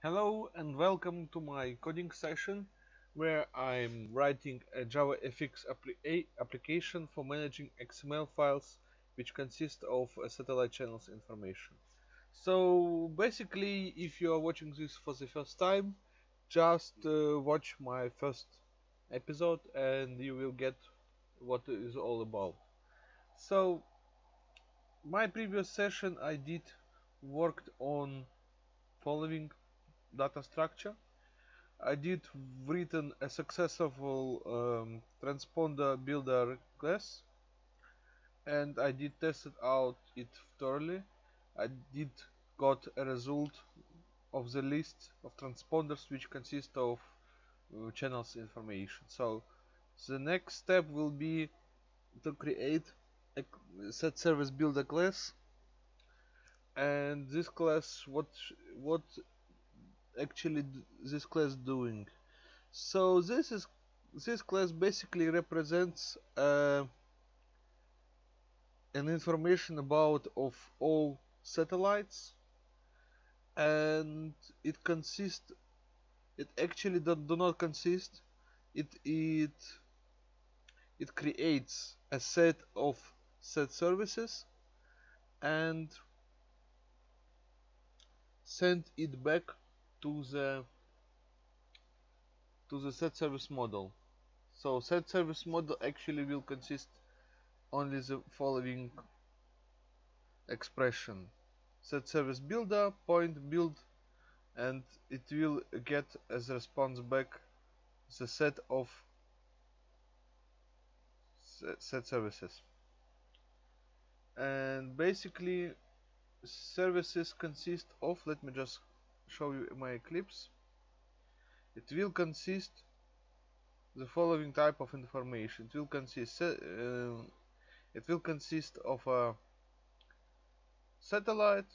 Hello and welcome to my coding session where I'm writing a JavaFX appli application for managing XML files which consist of uh, satellite channels information. So basically if you are watching this for the first time just uh, watch my first episode and you will get what it is all about. So my previous session I did worked on following data structure. I did written a successful um, transponder builder class and I did tested out it thoroughly. I did got a result of the list of transponders which consist of uh, channels information. So the next step will be to create a set service builder class and this class what what actually this class doing. So this is this class basically represents uh, an information about of all satellites. And it consists it actually do, do not consist it it it creates a set of set services and send it back to the to the set service model. So set service model actually will consist only the following expression. Set service builder point build and it will get as response back the set of set services. And basically services consist of let me just show you my eclipse it will consist the following type of information. It will consist uh, it will consist of a satellite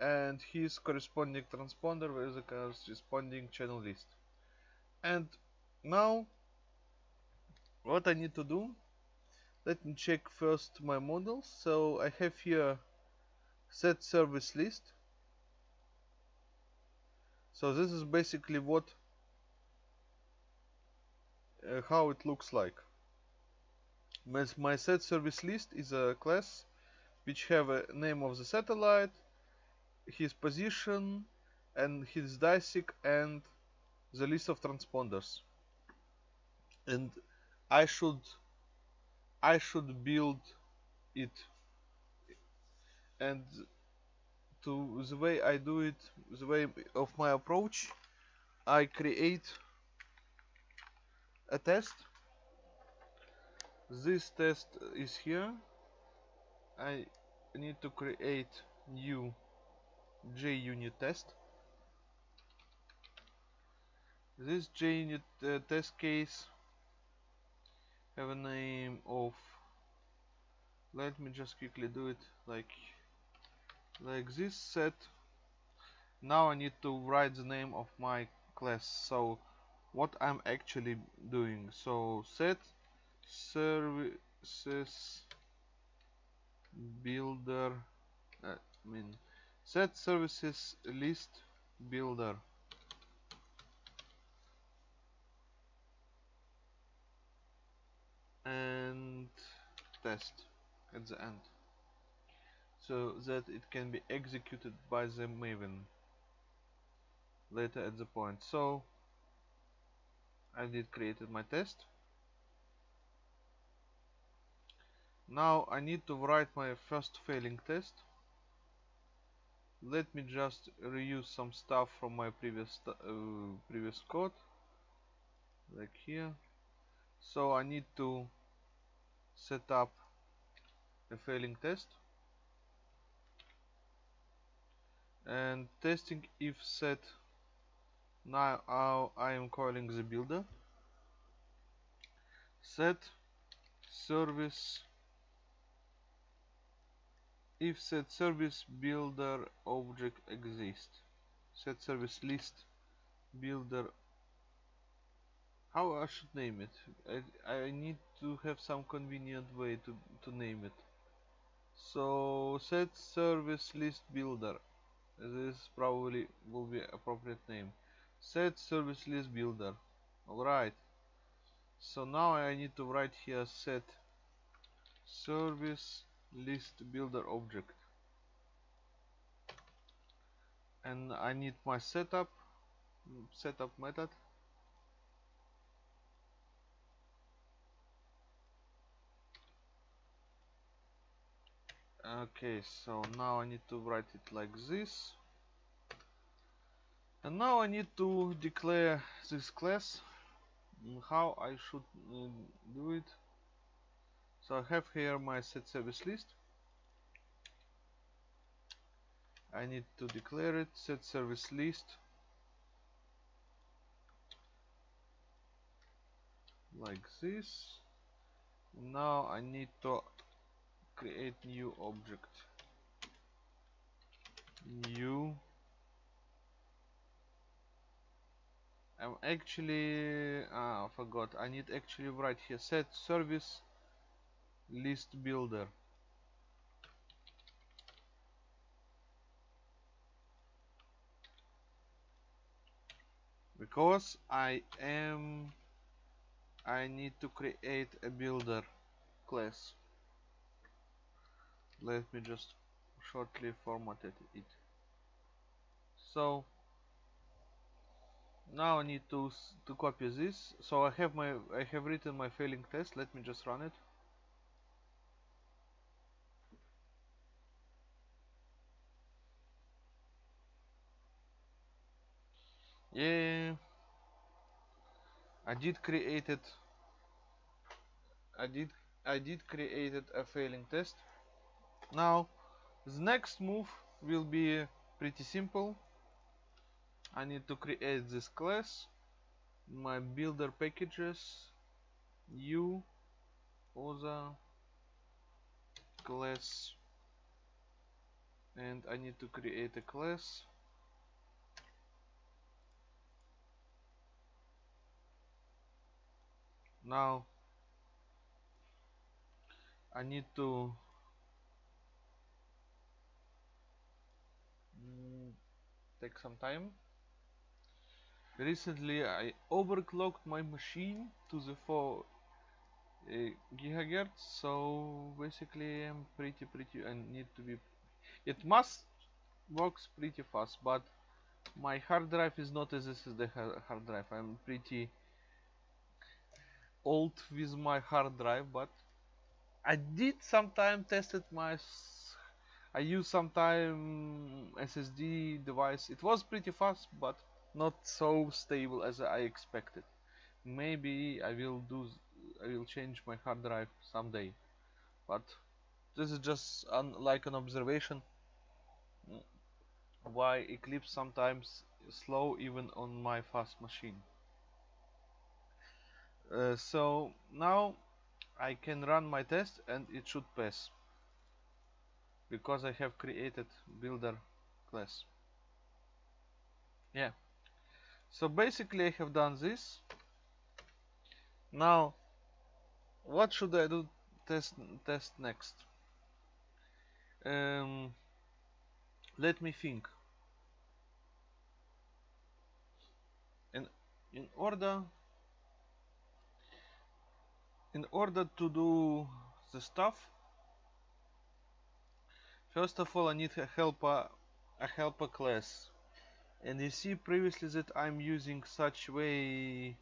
and his corresponding transponder with the corresponding channel list and now what I need to do let me check first my models. So I have here set service list so this is basically what uh, how it looks like. My, my set service list is a class which have a name of the satellite his position and his DiSEqC and the list of transponders. And I should I should build it. And to the way I do it the way of my approach I create a test. This test is here. I need to create new JUnit test. This JUnit uh, test case have a name of let me just quickly do it like like this set now I need to write the name of my class. So what I'm actually doing? So set services builder I mean set services list builder. And test at the end so that it can be executed by the maven later at the point. So I did created my test. Now I need to write my first failing test. Let me just reuse some stuff from my previous uh, previous code. Like here. So I need to set up a failing test and testing if set now I am calling the builder. Set service if set service builder object exists set service list builder how I should name it? I, I need to have some convenient way to, to name it. So set service list builder this probably will be appropriate name. Set service list builder. Alright. So now I need to write here set service list builder object. And I need my setup setup method okay so now I need to write it like this. And now I need to declare this class how I should uh, do it. So I have here my set service list. I need to declare it set service list. Like this. Now I need to create new object. New. I'm actually ah, I forgot. I need actually write here set service list builder. Because I am I need to create a builder class let me just shortly format it. So now I need to to copy this. So I have my I have written my failing test. Let me just run it. Yeah. I did created I did I did created a failing test now the next move will be pretty simple. I need to create this class my builder packages new other class and I need to create a class. Now I need to take some time. Recently I overclocked my machine to the 4 uh, gigahertz so basically I'm pretty pretty I need to be it must works pretty fast but my hard drive is not as SSD hard drive. I'm pretty old with my hard drive but I did sometime tested my I used sometime SSD device. It was pretty fast but not so stable as I expected. Maybe I will do I will change my hard drive someday, but this is just un, like an observation. Why Eclipse sometimes slow even on my fast machine. Uh, so now I can run my test and it should pass because I have created builder class. Yeah. So basically I have done this. Now what should I do test test next? Um, let me think. In in order in order to do the stuff first of all I need a helper uh, a helper class. And you see previously that I'm using such way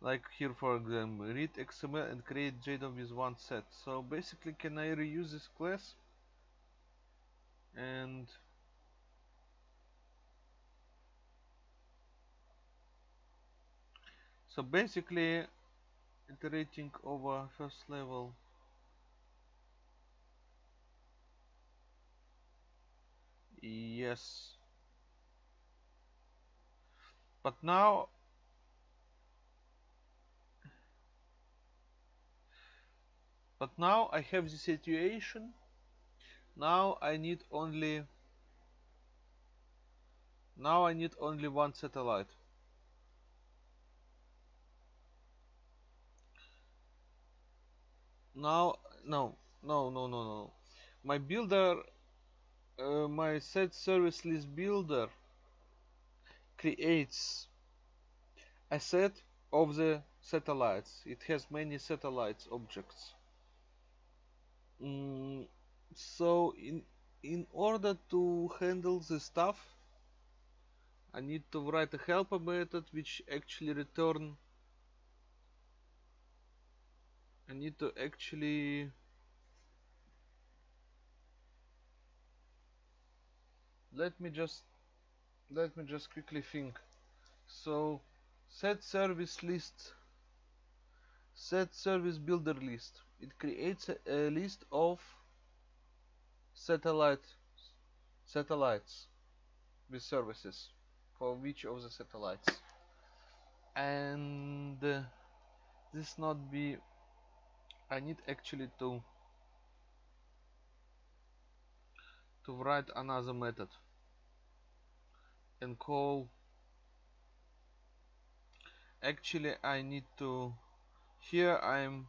like here for example read XML and create JDOM with one set. So basically can I reuse this class? And so basically iterating over first level yes. But now but now I have the situation. Now I need only now I need only one satellite. Now no no no no no. My builder uh, my set service list builder creates a set of the satellites. It has many satellites objects. Mm, so in in order to handle this stuff I need to write a helper method which actually return I need to actually let me just let me just quickly think. So set service list. Set service builder list. It creates a, a list of satellite satellites with services for which of the satellites. And uh, this not be I need actually to to write another method and call. Actually I need to here I'm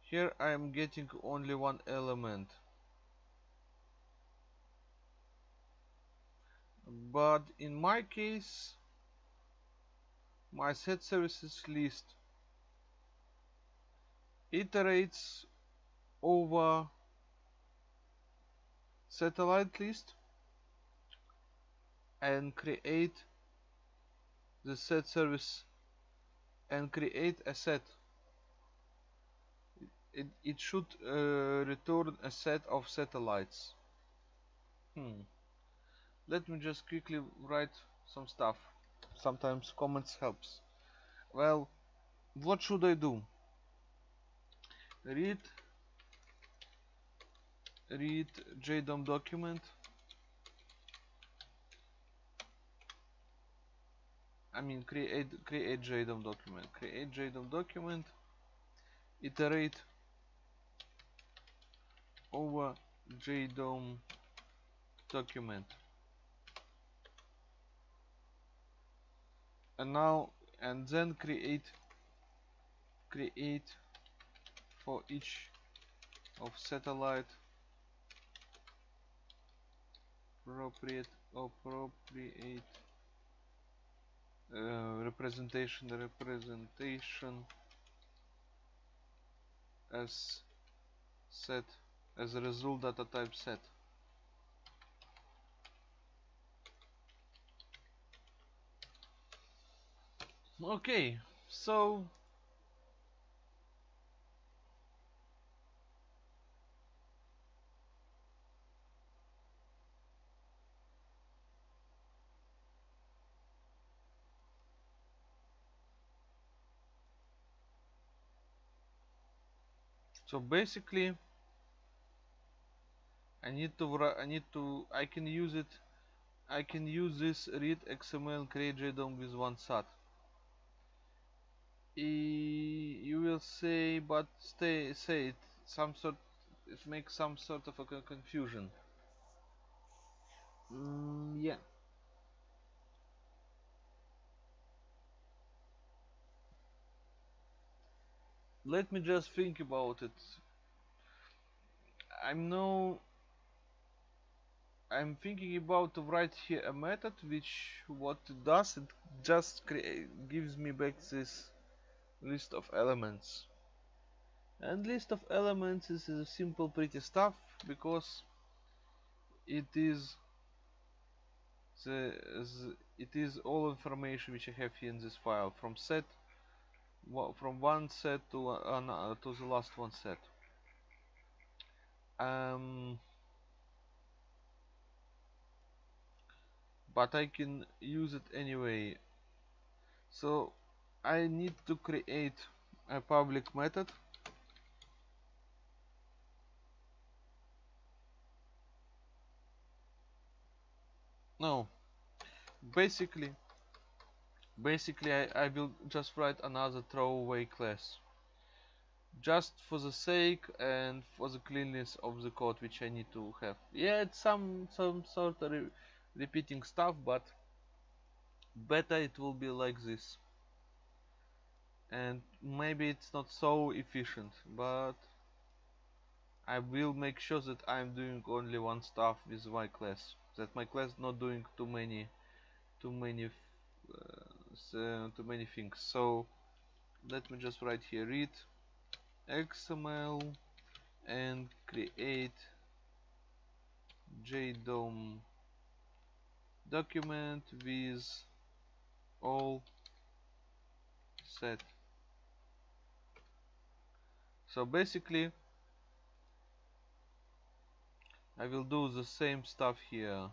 here I'm getting only one element. But in my case my set services list iterates over satellite list and create the set service and create a set. It, it should uh, return a set of satellites. Hmm. Let me just quickly write some stuff. Sometimes comments helps. Well what should I do? Read read JDOM document I mean create create JDOM document. Create JDOM document. Iterate over JDOM document. And now and then create create for each of satellite appropriate appropriate uh, representation representation. As set. As a result data type set. Okay so so basically I need to I need to I can use it I can use this read XML create JDOM with one SAT you will say but stay say it some sort it makes some sort of a confusion. Mm, yeah let me just think about it. I'm no I'm thinking about to write here a method which what it does it just gives me back this list of elements. And list of elements is a simple pretty stuff because it is the, the, it is all information which I have here in this file from set from one set to uh, to the last one set. Um, but I can use it anyway. So I need to create a public method. No. Basically basically I, I will just write another throwaway class. Just for the sake and for the cleanness of the code which I need to have. Yeah it's some some sort of re repeating stuff but better it will be like this. And maybe it's not so efficient but I will make sure that I'm doing only one stuff with my class. That my class not doing too many too many uh, Uh, too many things. So let me just write here read XML and create JDOM document with all set. So basically I will do the same stuff here.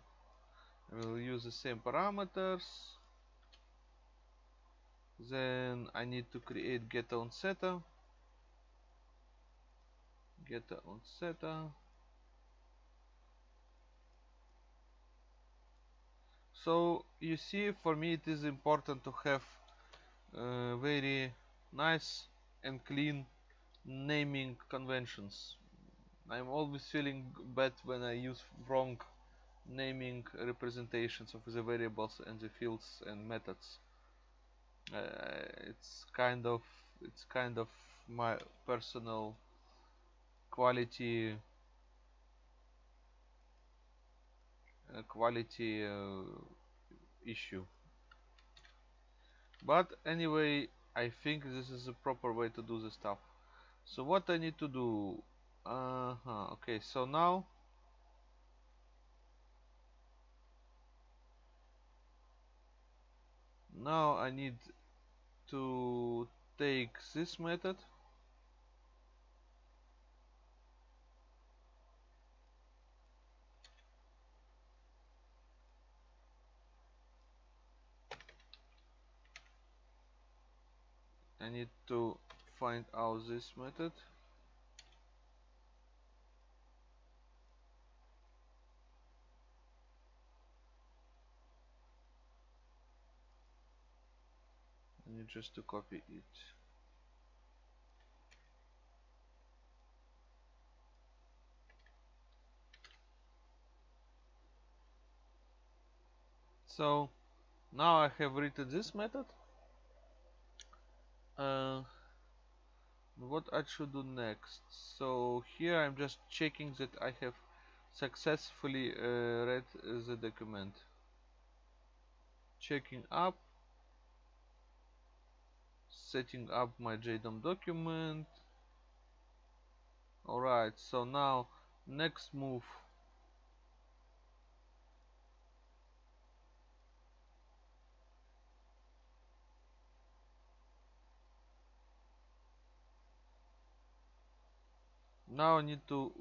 I will use the same parameters then I need to create getter on setter getter on setter so you see for me it is important to have uh, very nice and clean naming conventions. I'm always feeling bad when I use wrong naming representations of the variables and the fields and methods uh, it's kind of it's kind of my personal quality uh, quality uh, issue but anyway I think this is a proper way to do the stuff so what I need to do uh -huh. okay so now now I need to take this method. I need to find out this method Just to copy it. So now I have written this method. Uh, what I should do next? So here I'm just checking that I have successfully uh, read the document. Checking up setting up my JDOM document. Alright so now next move. Now I need to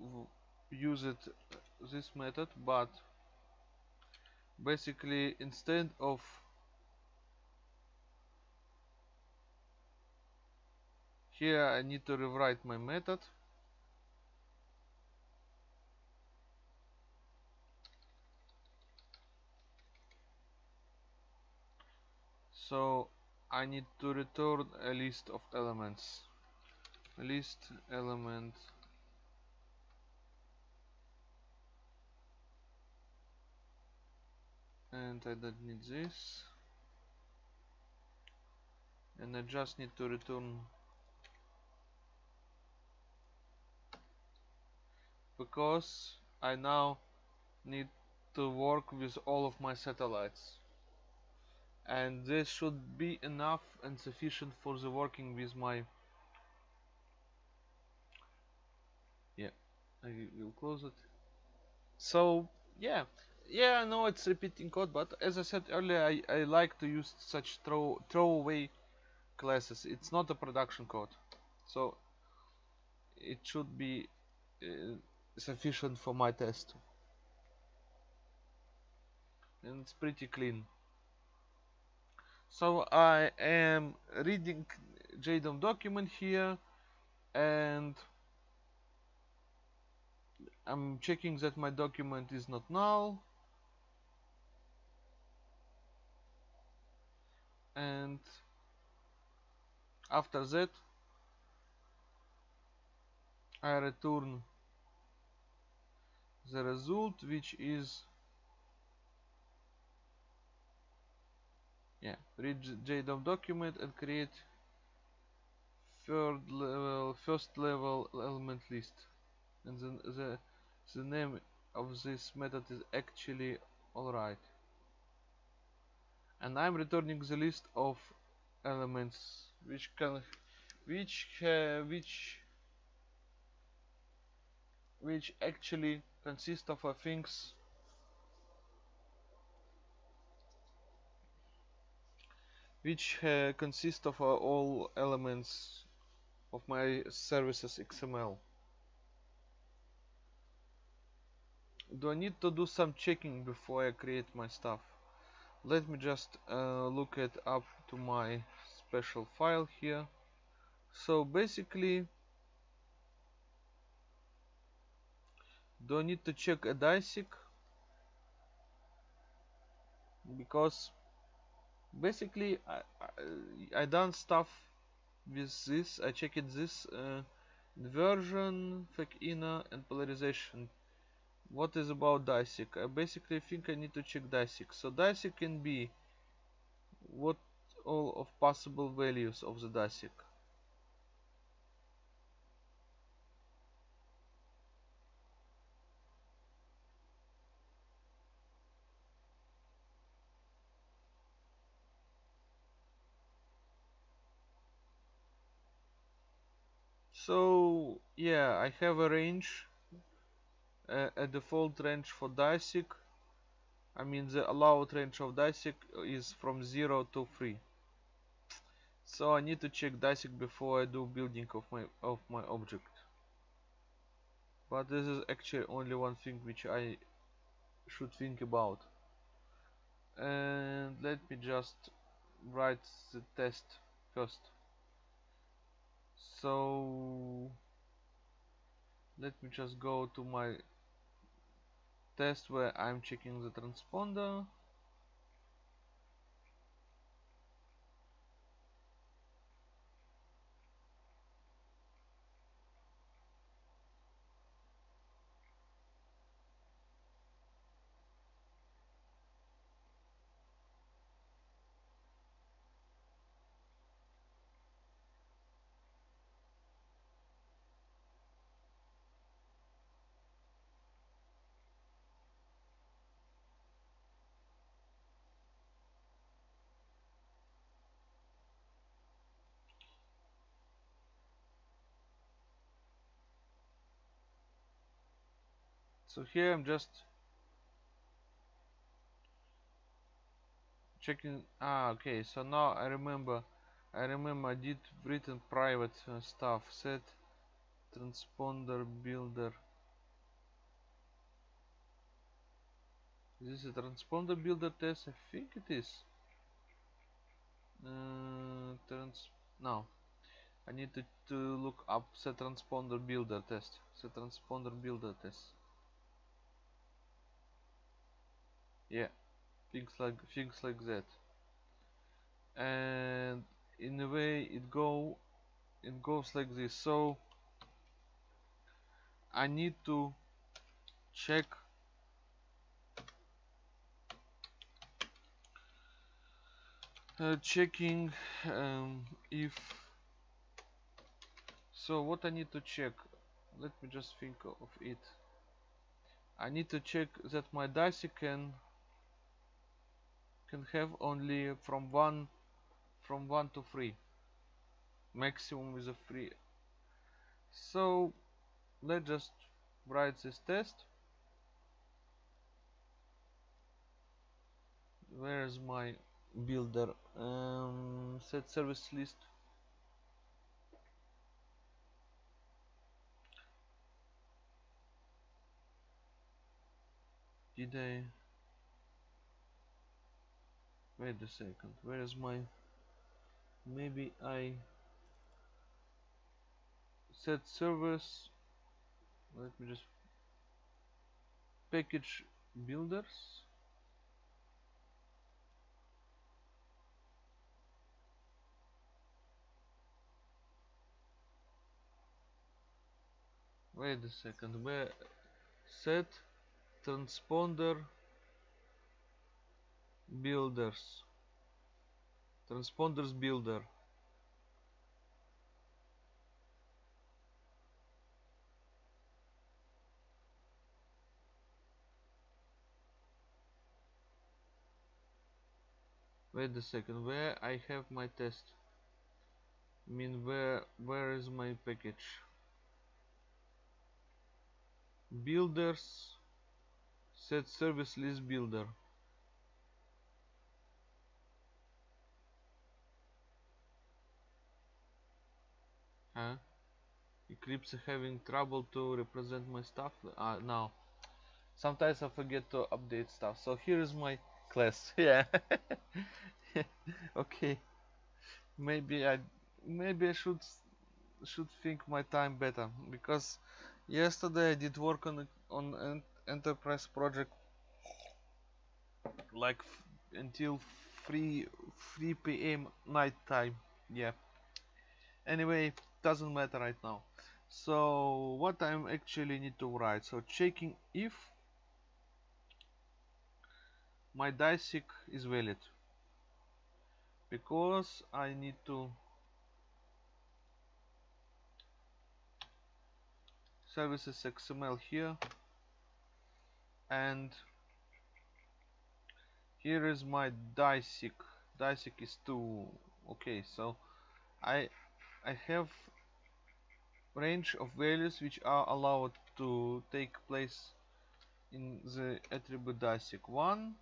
use it this method but basically instead of here I need to rewrite my method. So I need to return a list of elements. List element. And I don't need this. And I just need to return because I now need to work with all of my satellites. And this should be enough and sufficient for the working with my yeah I will close it. So yeah yeah I know it's repeating code but as I said earlier I, I like to use such throw throwaway classes. It's not a production code. So it should be uh, sufficient for my test. And it's pretty clean. So I am reading JDOM document here and I'm checking that my document is not null. And after that I return the result which is yeah read JDOM document and create third level first level element list. And the, the, the name of this method is actually alright. And I'm returning the list of elements which can which uh, which which actually consist of a things which uh, consist of uh, all elements of my services XML. Do I need to do some checking before I create my stuff? Let me just uh, look it up to my special file here. So basically, do I need to check a DiSEqC? Because basically I, I, I done stuff with this I checked this uh, inversion, inner and polarization. What is about DiSEqC I basically think I need to check DiSEqC so DiSEqC can be what all of possible values of the DiSEqC so yeah I have a range uh, a default range for DiSEqC I mean the allowed range of DiSEqC is from 0 to 3 so I need to check DiSEqC before I do building of my of my object. But this is actually only one thing which I should think about. And let me just write the test first so let me just go to my test where I'm checking the transponder so here I'm just checking ah okay so now I remember I remember I did written private uh, stuff set transponder builder. Is this a transponder builder test? I think it is. Uh, trans no. I need to, to look up set transponder builder test set transponder builder test yeah. Things like things like that. And in a way it go it goes like this. So I need to check uh, checking um, if so what I need to check let me just think of it. I need to check that my dice can can have only from 1 from 1 to 3 maximum is a 3 so let's just write this test. Where is my builder? Um, set service list. Did I wait a second. Where is my maybe I set service let me just package builders. Wait a second. Where set transponder builders. Transponders builder. Wait a second where I have my test? I mean where where is my package? Builders. Set service list builder. Huh? Eclipse having trouble to represent my stuff. Uh, now sometimes I forget to update stuff. So here is my class. Yeah. Okay. Maybe I maybe I should should think my time better. Because yesterday I did work on on an enterprise project like until 3 3 p.m. night time. Yeah. Anyway doesn't matter right now. So what I actually need to write. So checking if my DiSEqC is valid. Because I need to services XML here. And here is my DiSEqC DiSEqC is 2 okay so I I have range of values which are allowed to take place in the attribute DiSEqC 1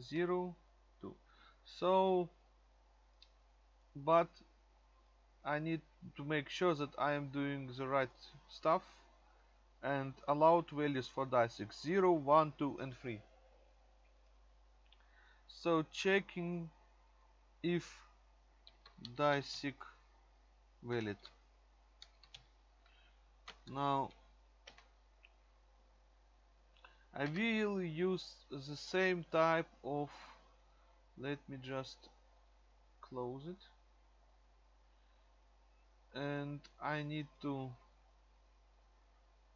0 2 so but I need to make sure that I am doing the right stuff and allowed values for DiSEqC 0 1 2 and 3 so checking if DiSEqC valid now I will use the same type of let me just close it. And I need to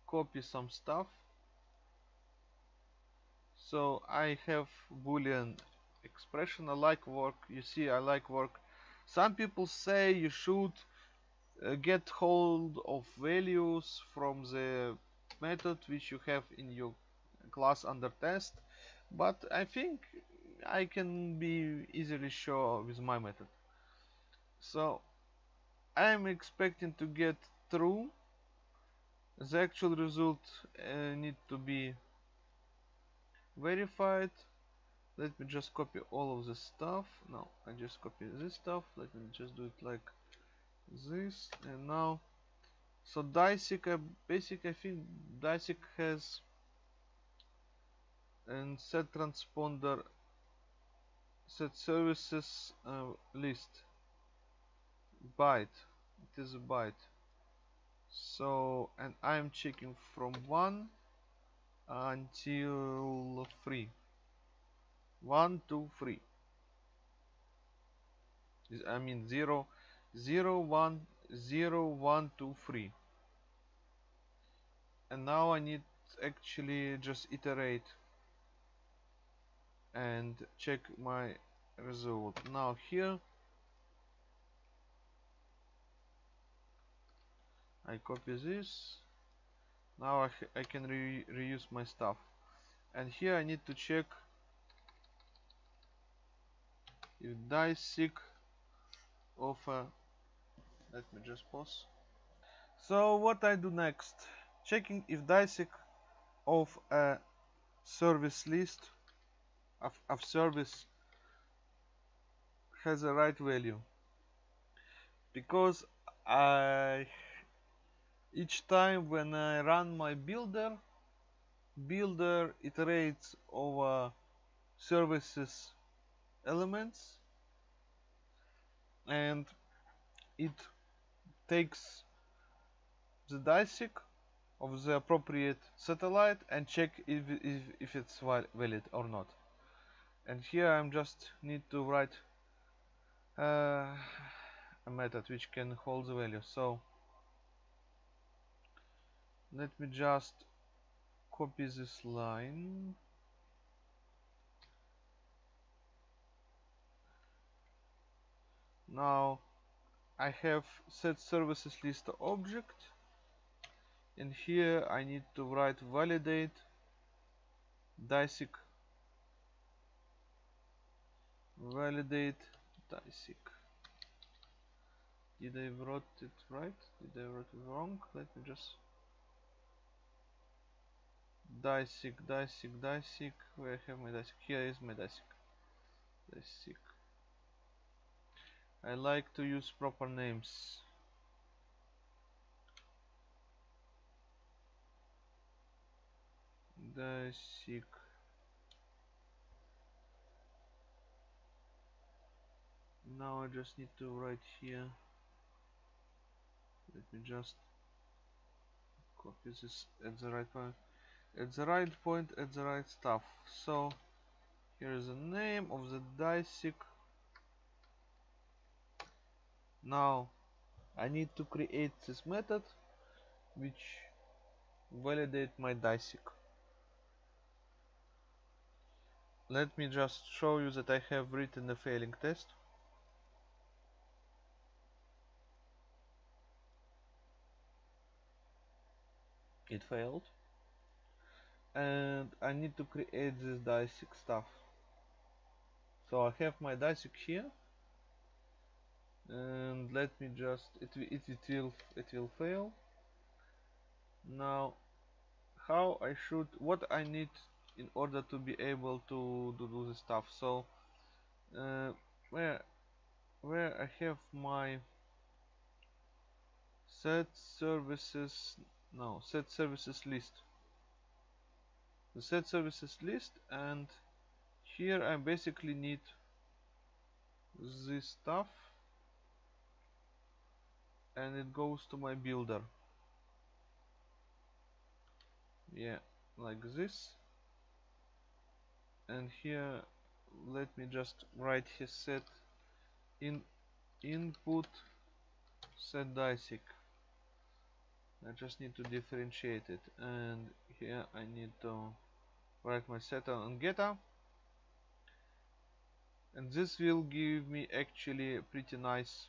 copy some stuff. So I have boolean expression. I like work. You see I like work. Some people say you should uh, get hold of values from the method which you have in your class under test but I think I can be easily sure with my method. So I'm expecting to get true the actual result uh, need to be verified. Let me just copy all of this stuff. No I just copy this stuff. Let me just do it like this and now so DiSEqC uh, basic I think DiSEqC has and set transponder set services uh, list. Byte it is a byte. So and I'm checking from 1 until 3 1 2 3 I mean 0 0 1 0 1 2 3 and now I need actually just iterate and check my result. Now here I copy this. Now I, I can re reuse my stuff. And here I need to check if DiSEqC of a let me just pause. So what I do next? Checking if DiSEqC of a service list of, of service has a right value. Because I each time when I run my builder builder iterates over services elements and it takes the DiSEqC of the appropriate satellite and check if, if, if it's valid or not. And here I'm just need to write uh, a method which can hold the value. So let me just copy this line. Now I have set services list object and here I need to write validate DiSEqC validate DiSEqC. Did I wrote it right? Did I wrote it wrong? Let me just DiSEqC, DiSEqC, DiSEqC. Where I have my DiSEqC? Here is my DiSEqC. DiSEqC. I like to use proper names. DiSEqC. Now I just need to write here. Let me just copy this at the right point at the right point at the right stuff so here is the name of the DiSEqC now I need to create this method which validate my DiSEqC let me just show you that I have written a failing test. It failed. And I need to create this DiSEqC stuff. So I have my DiSEqC here and let me just it, it, it will it will fail. Now how I should what I need in order to be able to, to do this stuff. So uh, where where I have my set services no set services list. The set services list and here I basically need this stuff and it goes to my builder. Yeah like this. And here let me just write his set in input set DiSEqC I just need to differentiate it. And here I need to write my setter and getter and this will give me actually pretty nice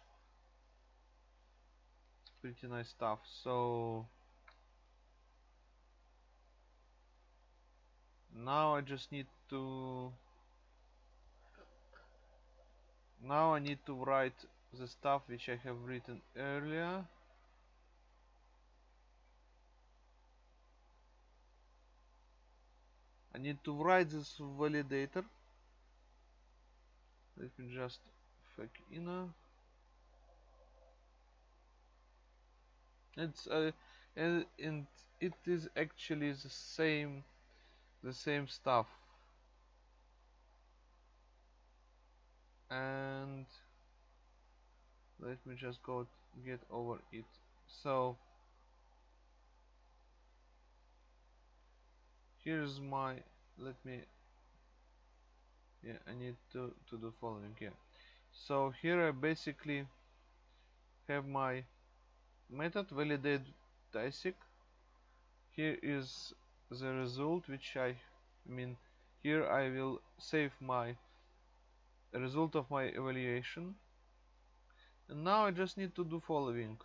pretty nice stuff. So now I just need to now I need to write the stuff which I have written earlier. I need to write this validator. Let me just fake inner it's uh, and, and it is actually the same the same stuff. And let me just go get over it. So here's my let me yeah I need to to do following here so here I basically have my method validate DiSEqC here is the result which I, I mean here I will save my result of my evaluation. And now I just need to do following.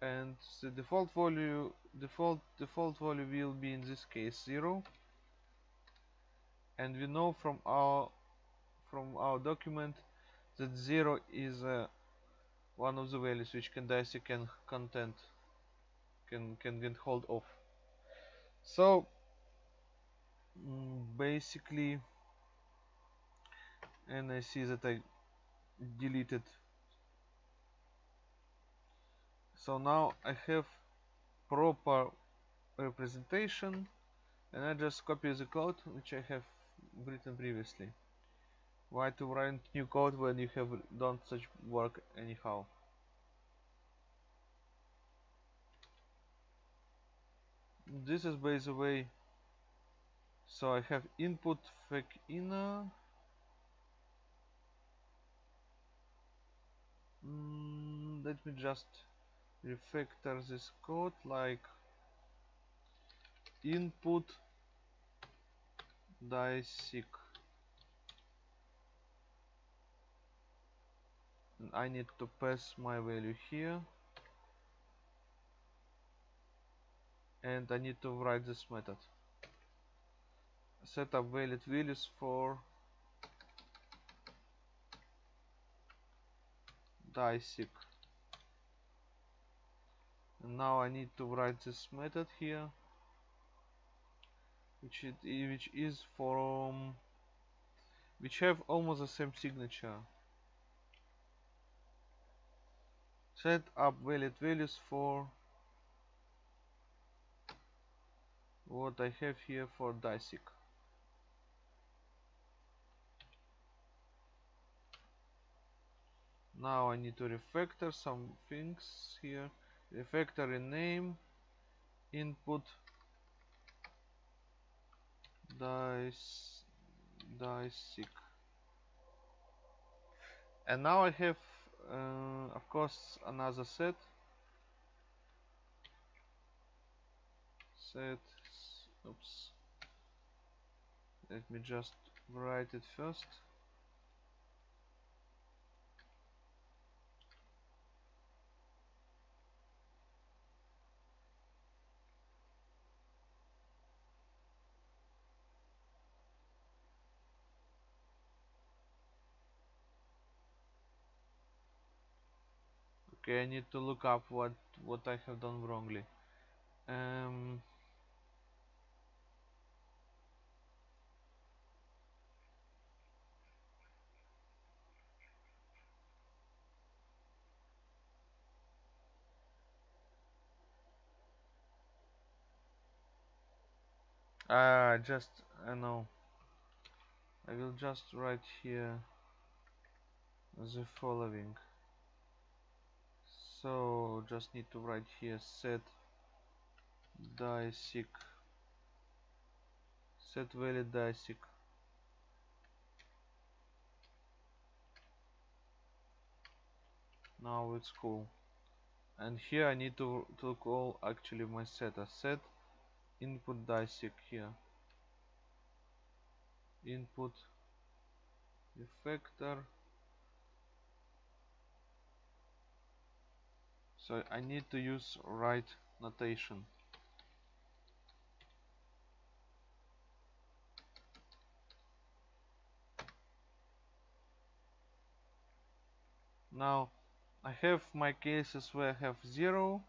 And the default value default default value will be in this case 0 and we know from our from our document that 0 is uh, one of the values which can DiSEqC can content can can get hold of. So mm, basically and I see that I deleted so now I have proper representation and I just copy the code which I have written previously why to write new code when you have done such work anyhow? This is by the way so I have input fake inner mm, let me just refactor this code like input DiSEqC I need to pass my value here. And I need to write this method. Set up valid values for DiSEqC and now I need to write this method here which it which is from which have almost the same signature set up valid values for what I have here for DiSEqC now I need to refactor some things here. Refactor in name input dice DiSEqC and now I have uh, of course another set. Set. Oops. Let me just write it first okay I need to look up what what I have done wrongly. Um, uh, just I know. I will just write here the following so just need to write here set DiSEqC set valid DiSEqC now it's cool. And here I need to to call actually my set as set input DiSEqC here. Input refactor so I need to use right notation. Now I have my cases where I have 0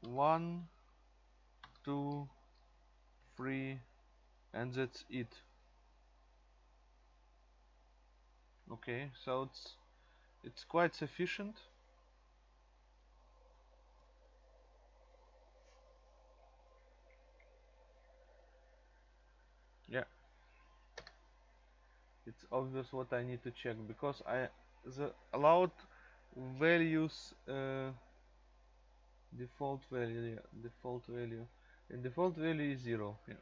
1 2 3 and that's it. Okay so it's it's quite sufficient yeah it's obvious what I need to check because I the allowed values uh, default value yeah, default value. And default value is zero yeah.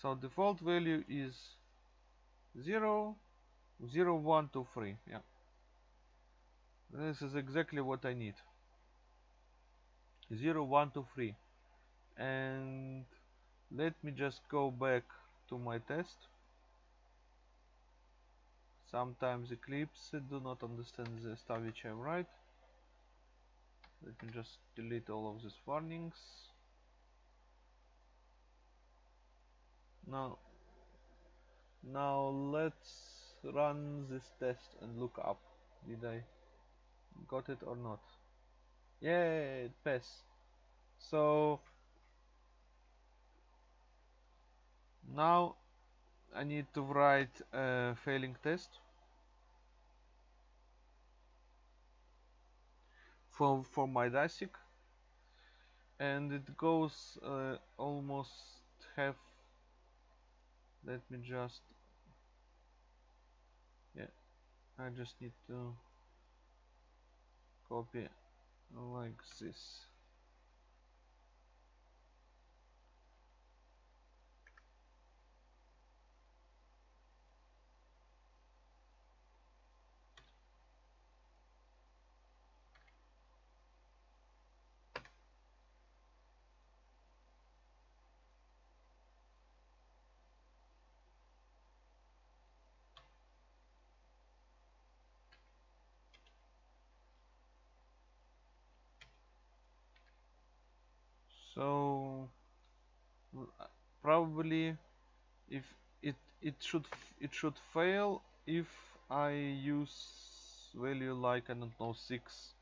So default value is 0 0 1 2 3 yeah. This is exactly what I need. 0 1 2 3 and let me just go back to my test sometimes Eclipse do not understand the stuff which I write let me just delete all of these warnings. Now now let's run this test and look up did I got it or not? Yeah it passed. So now I need to write a failing test for my DiSEqC and it goes uh, almost half. Let me just yeah I just need to copy like this so probably if it it should it should fail if I use value like I don't know 6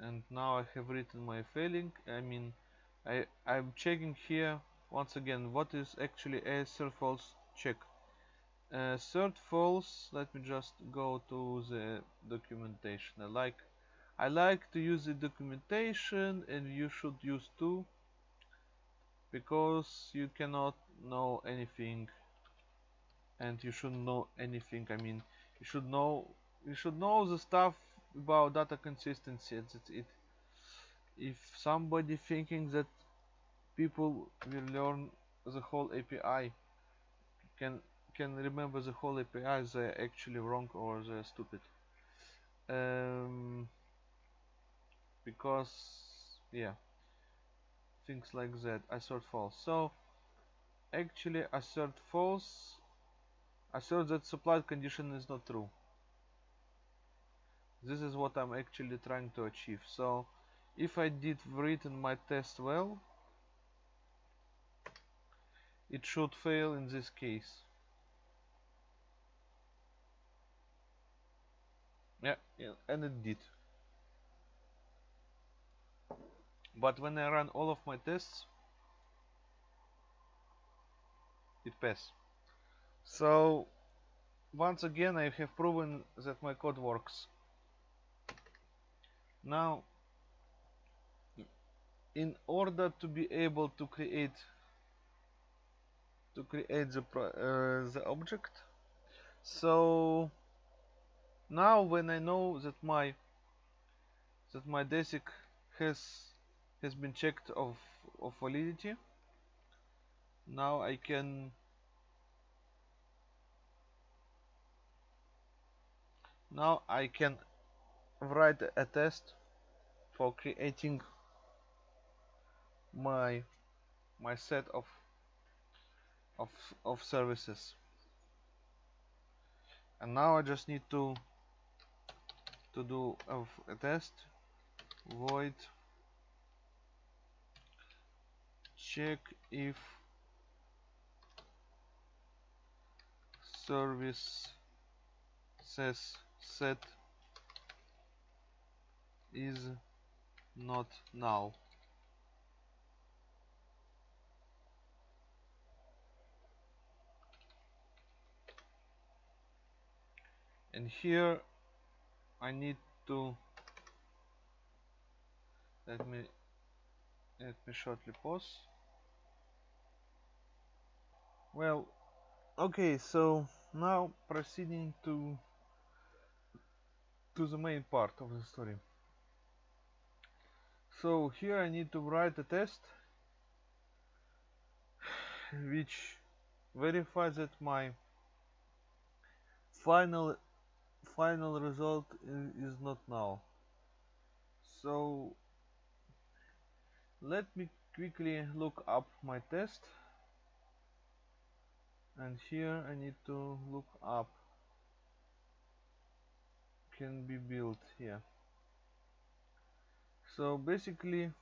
and now I have written my failing. I mean I, I'm checking here once again what is actually a false check uh, third false let me just go to the documentation. I like I like to use the documentation and you should use too because you cannot know anything. And you shouldn't know anything I mean you should know you should know the stuff about data consistency. That's it if somebody thinking that people will learn the whole API can can remember the whole API they're actually wrong or they're stupid. Um, because yeah things like that. Assert false. So actually assert false assert that supplied condition is not true. This is what I'm actually trying to achieve. So if I did written my test well it should fail in this case yeah, yeah and it did. But when I run all of my tests it passed so once again I have proven that my code works. Now in order to be able to create to create the uh, the object so now when I know that my that my DiSEqC has has been checked of of validity now I can now I can write a test for creating my my set of of of services. And now I just need to to do a, test void check if service says set is not now and here I need to let me let me shortly pause. Well okay so now proceeding to to the main part of the story. So here I need to write a test which verifies that my final final result is not now. So let me quickly look up my test. And here I need to look up. Can be built here. So basically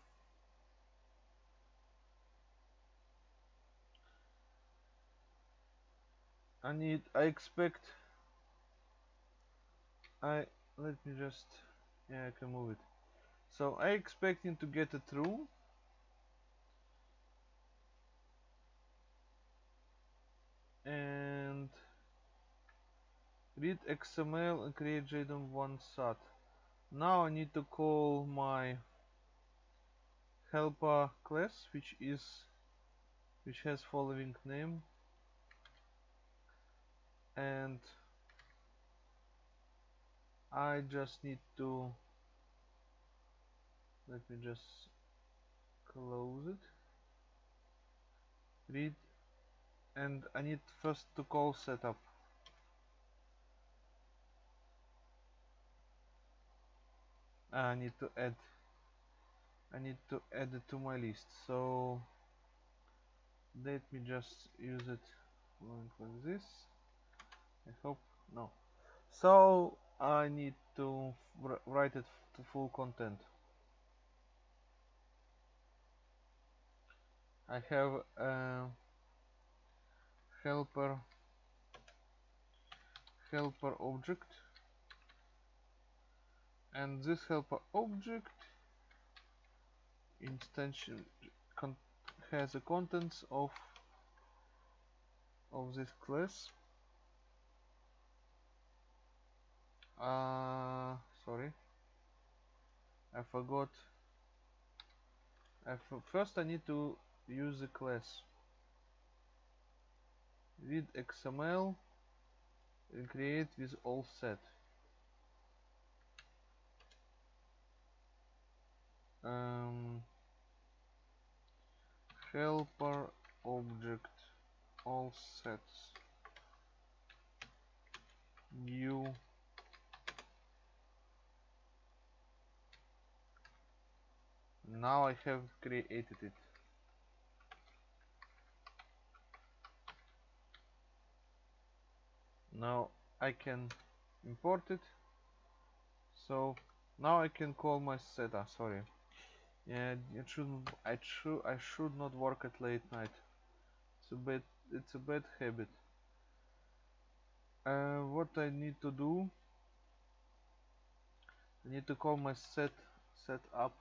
I need I expect I let me just yeah I can move it. So I expecting to get a true. And read XML and create JSON1 SAT now I need to call my helper class which is which has following name. And I just need to let me just close it. Read. And I need first to call setup. Ah, I need to add. I need to add it to my list. So let me just use it. Like this. I hope no. So I need to write it to full content. I have a helper helper object and this helper object instantiation has the contents of of this class uh sorry. I forgot. I first I need to use the class. With XML and create with all set. Um, helper object all sets. New now I have created it. Now I can import it. So now I can call my seta sorry. Yeah it shouldn't I should I should not work at late night. It's a bad it's a bad habit. Uh, what I need to do? I need to call my set set up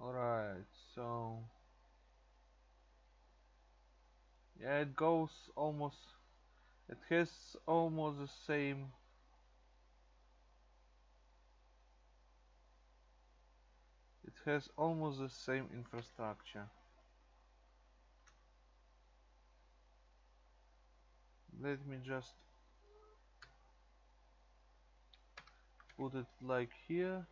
Alright, so yeah it goes almost it has almost the same. It has almost the same infrastructure. Let me just put it like here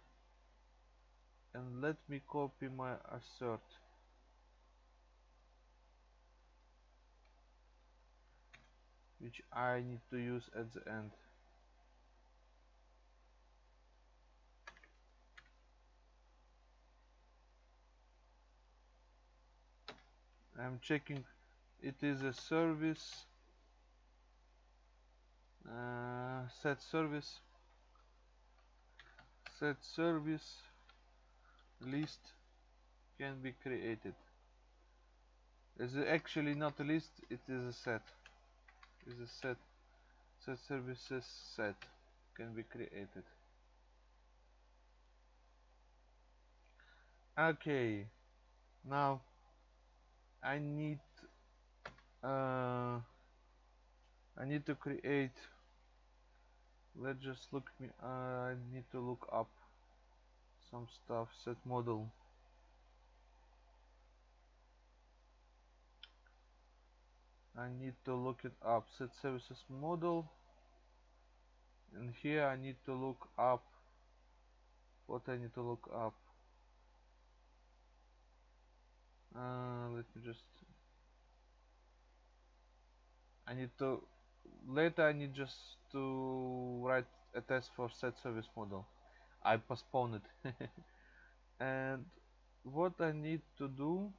and let me copy my assert which I need to use at the end I'm checking it is a service uh, set service set service list can be created. It's actually not a list, it is a set. Is a set set services set can be created. Okay, now I need uh, I need to create. Let's just look me. Uh, I need to look up some stuff set model I need to look it up. Set services model. And here I need to look up what I need to look up. Uh, let me just I need to later I need just to write a test for set service model. I postpone it. And what I need to do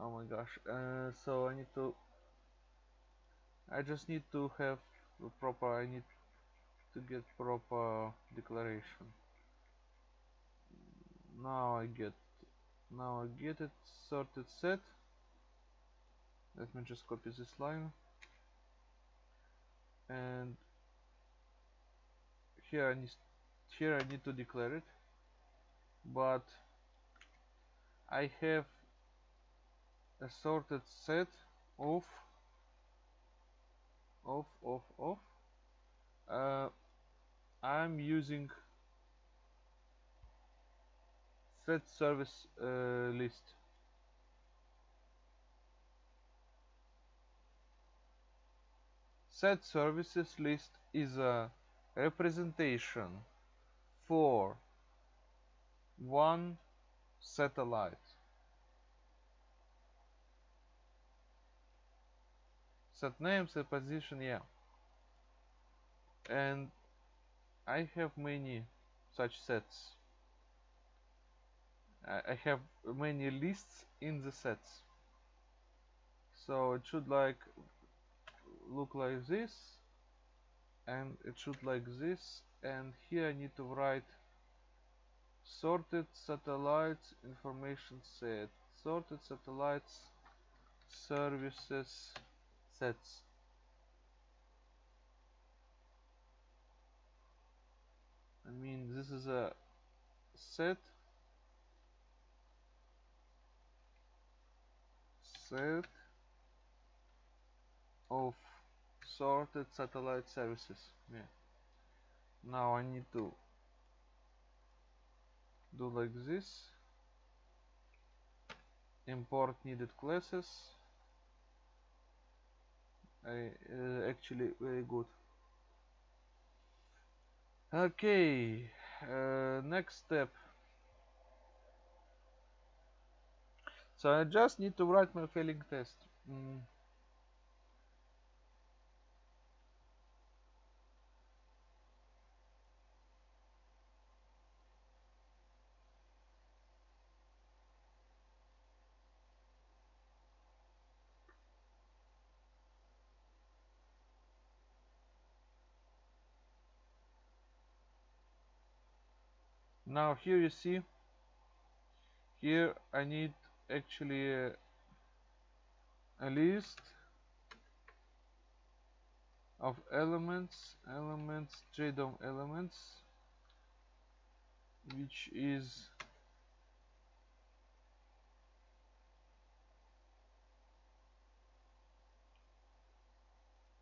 oh my gosh. Uh, so I need to I just need to have proper I need to get proper declaration. Now I get now I get it sorted set. Let me just copy this line. And here I need here I need to declare it. But I have a sorted set of of of of uh, I'm using set service uh, list set services list is a representation for one satellite. Set name set position yeah and I have many such sets. I have many lists in the sets. So it should like look like this and it should like this and here I need to write sorted satellites information set sorted satellites services sets. I mean this is a set. Set of sorted satellite services. Yeah. Now I need to do like this. Import needed classes uh, actually very good. Okay uh, next step. So I just need to write my failing test. Mm. Now here you see here I need actually a, a list of elements elements JDOM elements which is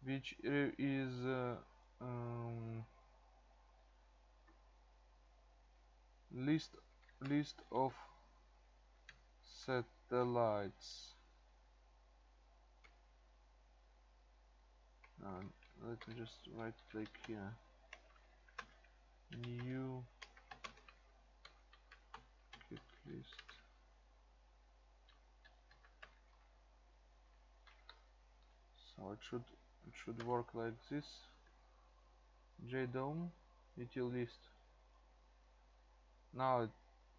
which is uh, um, list list of satellites. Uh, let me just right click here. New git list. So it should it should work like this. JDOM util list now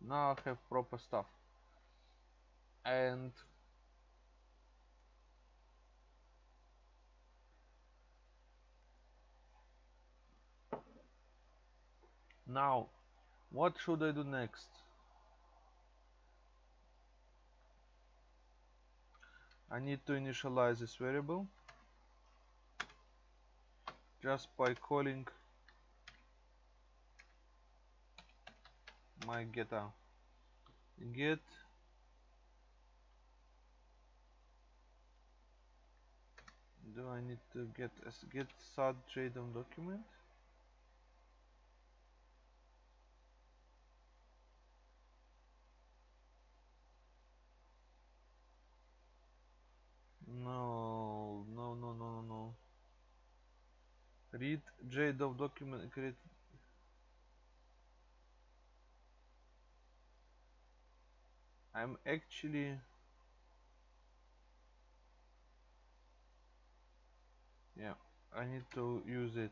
now I have proper stuff. And now what should I do next? I need to initialize this variable. Just by calling my getter get. Do I need to get as get sat JDOM document? No no no no no read JDOM document create I'm actually yeah I need to use it.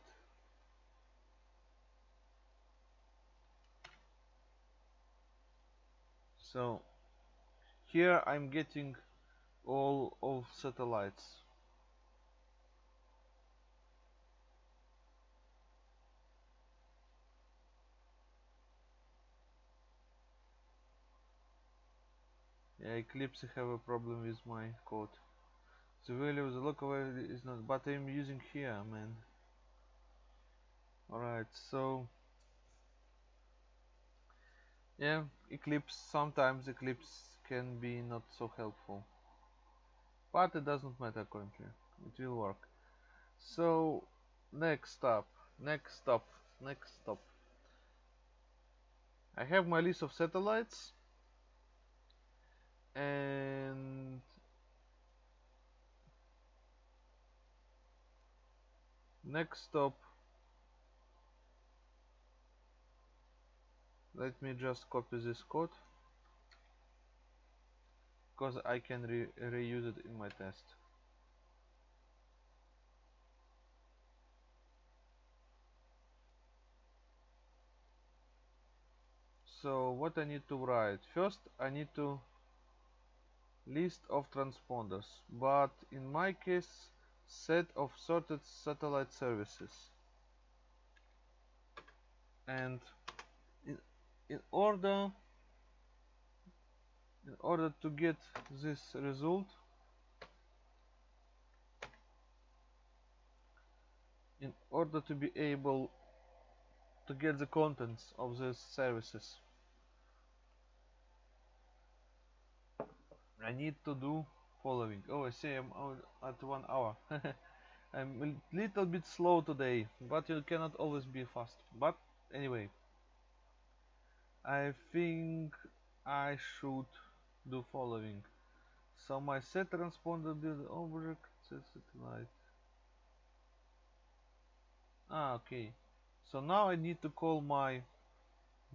So here I'm getting all of satellites Eclipse have a problem with my code. The value of the local is not, but I'm using here, man. Alright, so yeah, Eclipse, sometimes Eclipse can be not so helpful. But it doesn't matter currently, it will work. So, next stop, next stop, next stop. I have my list of satellites and next stop. let me just copy this code because I can re reuse it in my test so what I need to write first I need to list of transponders but in my case set of sorted satellite services. And in, in order in order to get this result in order to be able to get the contents of these services I need to do following. Oh I see I'm at one hour. I'm a little bit slow today but you cannot always be fast. But anyway. I think I should do following. So my set transponder build object satellite. Ah okay. So now I need to call my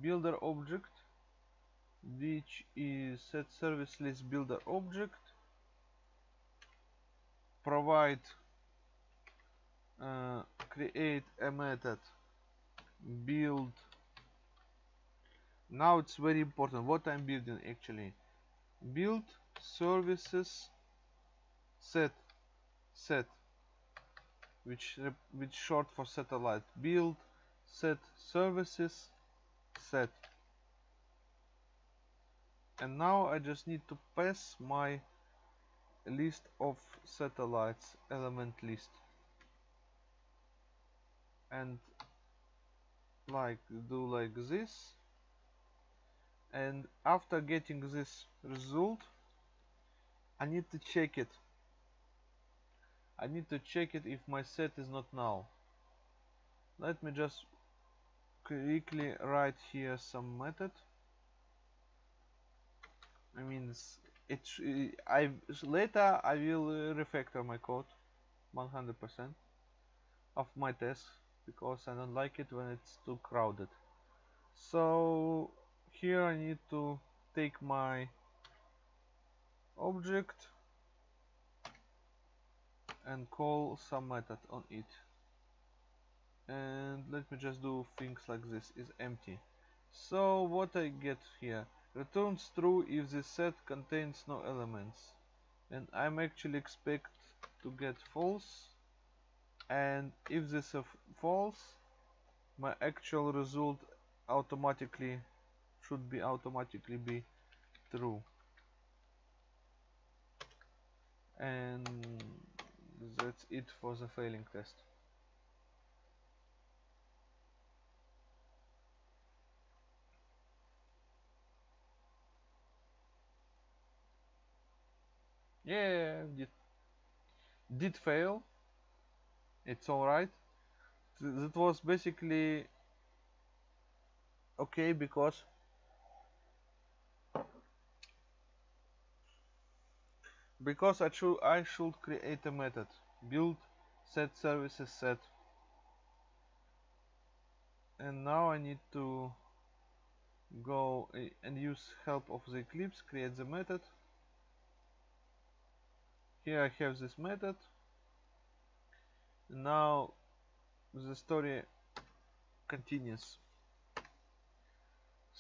builder object which is set service list builder object. Provide uh, create a method. Build. Now it's very important what I'm building actually. Build services set set which which short for satellite. Build set services set and now I just need to pass my list of satellites element list. And like do like this. And after getting this result I need to check it. I need to check it if my set is not null. Let me just quickly write here some method I mean it I later I will refactor my code 100% of my test because I don't like it when it's too crowded. So here I need to take my object and call some method on it. And let me just do things like this is empty. So what I get here returns true if the set contains no elements. And I'm actually expect to get false. And if this is false my actual result automatically should be automatically be true. And that's it for the failing test yeah did, did fail. It's alright. That was basically okay because because I should I should create a method. Build set services set. And now I need to go eh, and use help of the Eclipse create the method here I have this method. Now the story continues.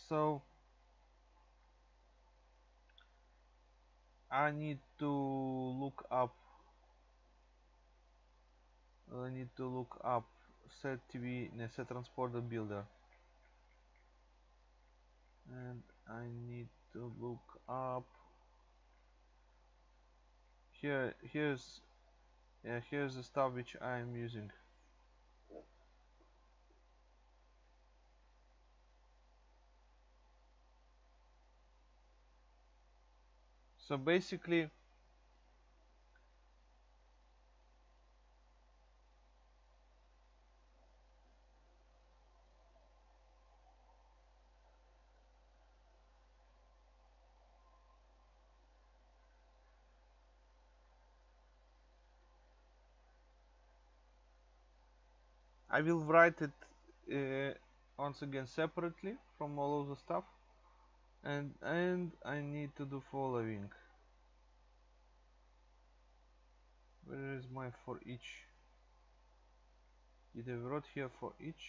So I need to look up I need to look up set TV set transponder builder. And I need to look up here here's yeah here's the stuff which I'm using. So basically I will write it uh, once again separately from all of the stuff and and I need to do following where is my for each did I wrote here for each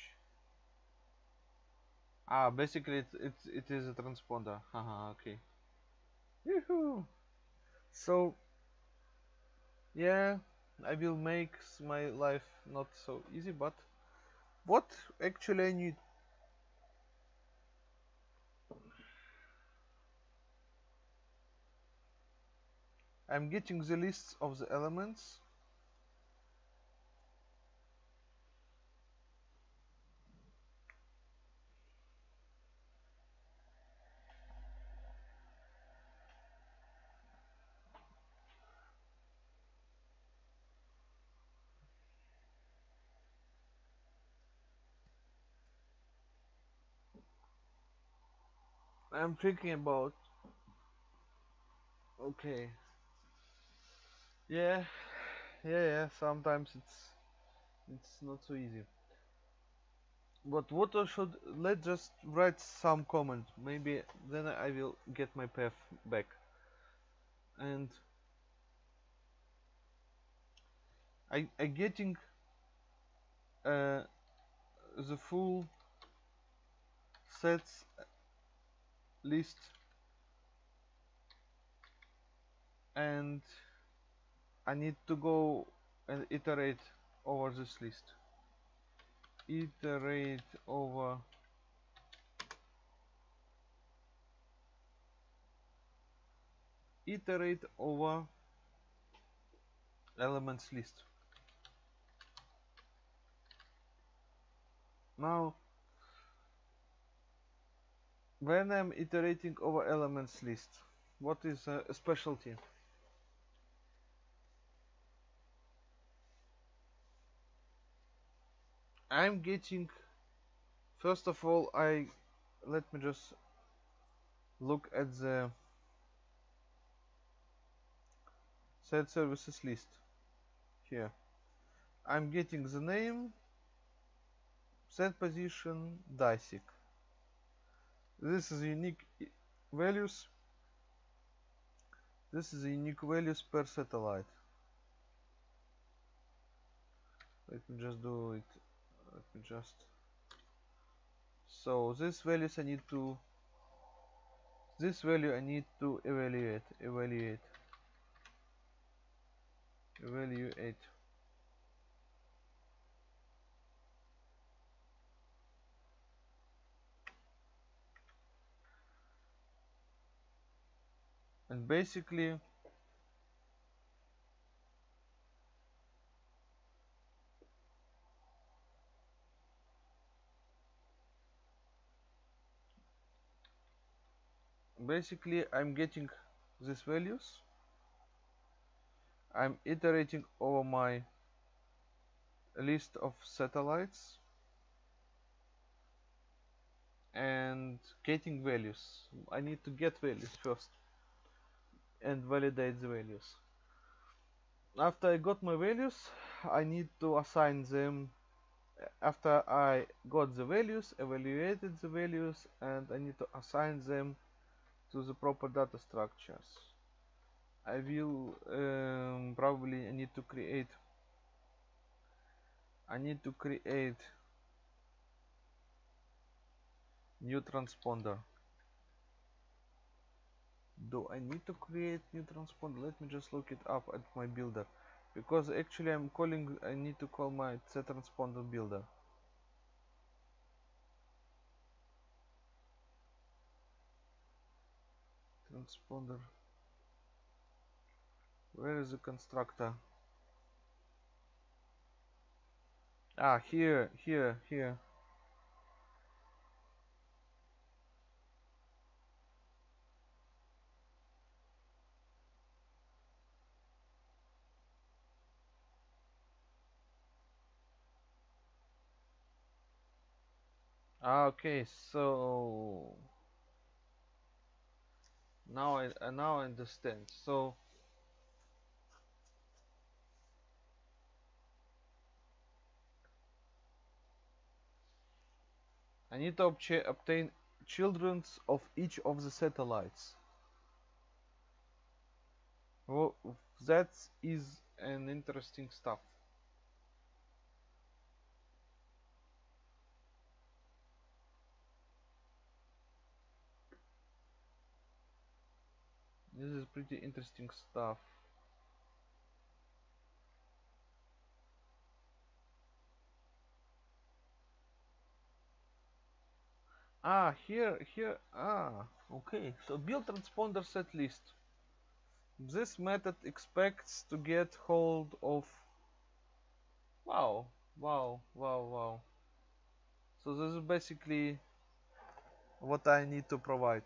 Ah, basically it, it, it is a transponder. Haha, okay. Yoo-hoo! So, yeah, I will make my life not so easy, but what actually I need? I'm getting the lists of the elements I'm thinking about okay. Yeah yeah yeah sometimes it's it's not so easy. But what I should let's just write some comment maybe then I will get my path back. And I I getting uh, the full sets list. And I need to go and iterate over this list. Iterate over iterate over elements list. Now when I'm iterating over elements list what is a specialty? I'm getting first of all I let me just look at the set services list here. I'm getting the name set position DiSEqC this is unique values. This is unique values per satellite. Let me just do it. Let me just. So this values I need to this value I need to evaluate evaluate. Evaluate and basically basically I'm getting these values. I'm iterating over my list of satellites and getting values. I need to get values first and validate the values. After I got my values I need to assign them. After I got the values evaluated the values and I need to assign them to the proper data structures. I will um, probably need to create I need to create new transponder do I need to create new transponder let me just look it up at my builder. Because actually I'm calling I need to call my set transponder builder. Transponder. Where is the constructor? Ah here here here okay so now I uh, now I understand. So I need to obtain childrens of each of the satellites. Well that is an interesting stuff this is pretty interesting stuff. Ah here here ah okay. So build transponder set list. This method expects to get hold of wow wow wow wow. So this is basically what I need to provide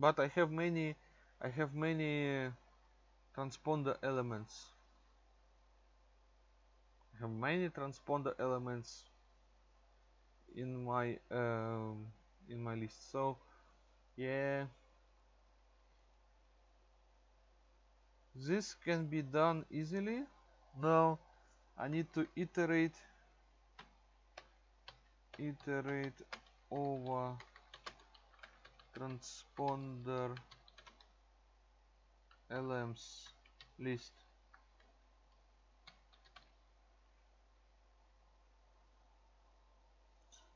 but I have many I have many transponder elements. I have many transponder elements in my um, in my list. So yeah. This can be done easily. Now I need to iterate iterate over transponder LMs list.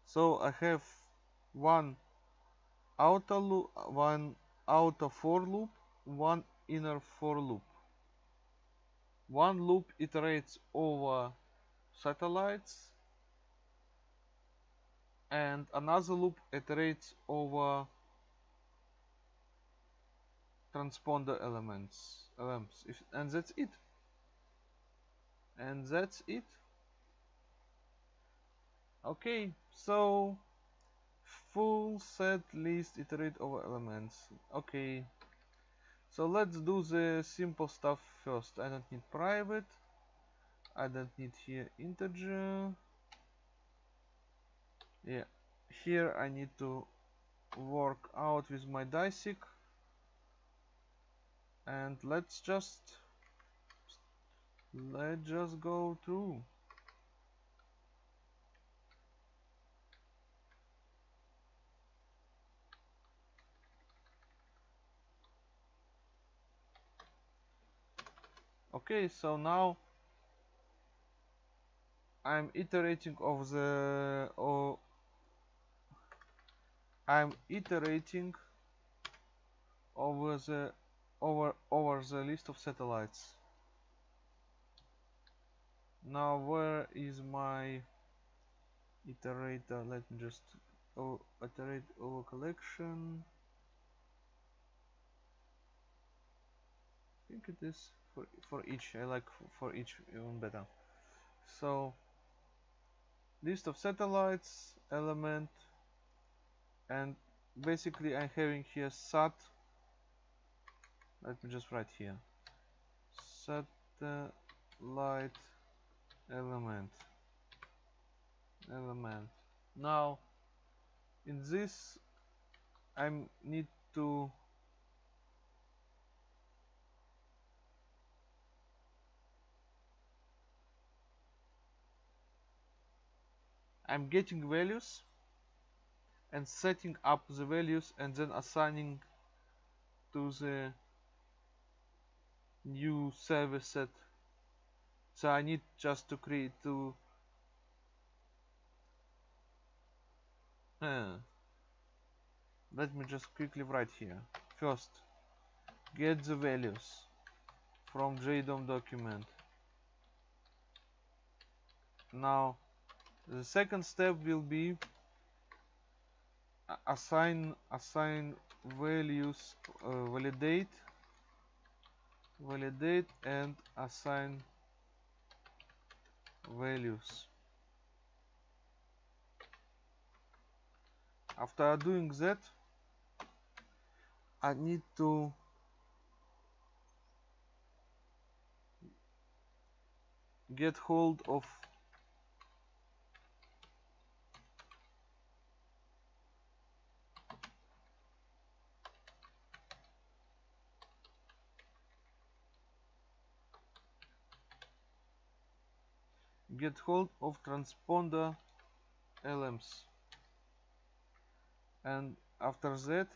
So I have one outer loop one outer for loop one inner for loop. One loop iterates over satellites and another loop iterates over transponder elements elements. If, and that's it. And that's it. Okay so full set list iterate over elements. Okay. So let's do the simple stuff first. I don't need private. I don't need here integer. Yeah here I need to work out with my DiSEqC and let's just let's just go through. Okay so now I'm iterating of the oh I'm iterating over the over over the list of satellites. Now where is my iterator? Let me just oh, iterate over collection. I think it is for for each. I like for each even better. So list of satellites element and basically I'm having here sat let me just write here. Satellite element. Element. Now in this I need to I'm getting values and setting up the values and then assigning to the new service set so I need just to create to uh, let me just quickly write here. First get the values from JDOM document. Now the second step will be assign assign values uh, validate validate and assign values. After doing that I need to get hold of get hold of transponder LMs and after that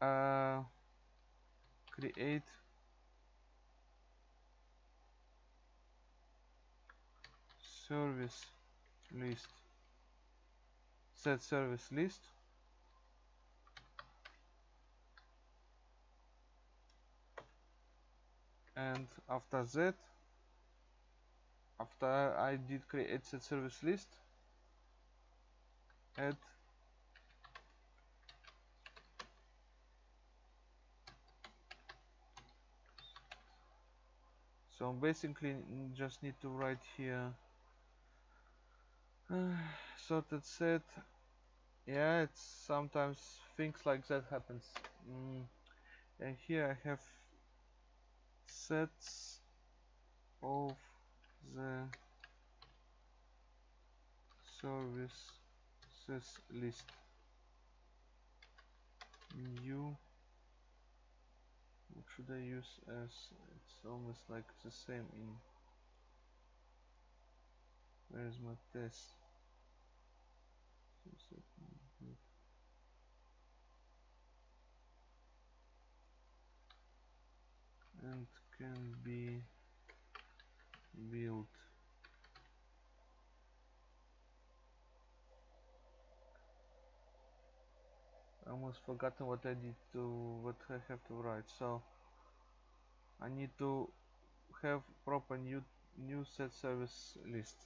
uh, create service list. Set service list. And after that after I did create set service list. Add. So basically just need to write here. Uh, sorted set. Yeah it's sometimes things like that happens. Mm. and here I have sets of the services list. New. What should I use as it's almost like the same in where's my test? And can be built I almost forgotten what I did to what I have to write so I need to have proper new new set service list.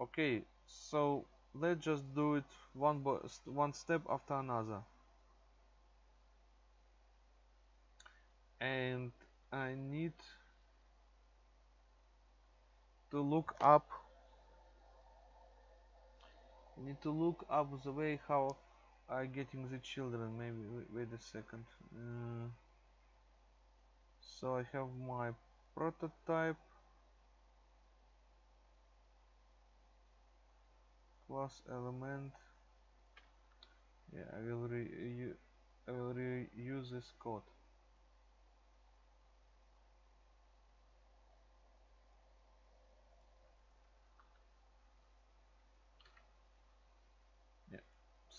Okay so let's just do it one one step after another and I need to look up I need to look up the way how I getting the children maybe wait, a second. Uh, so I have my prototype. Class element. Yeah I will re I will reuse this code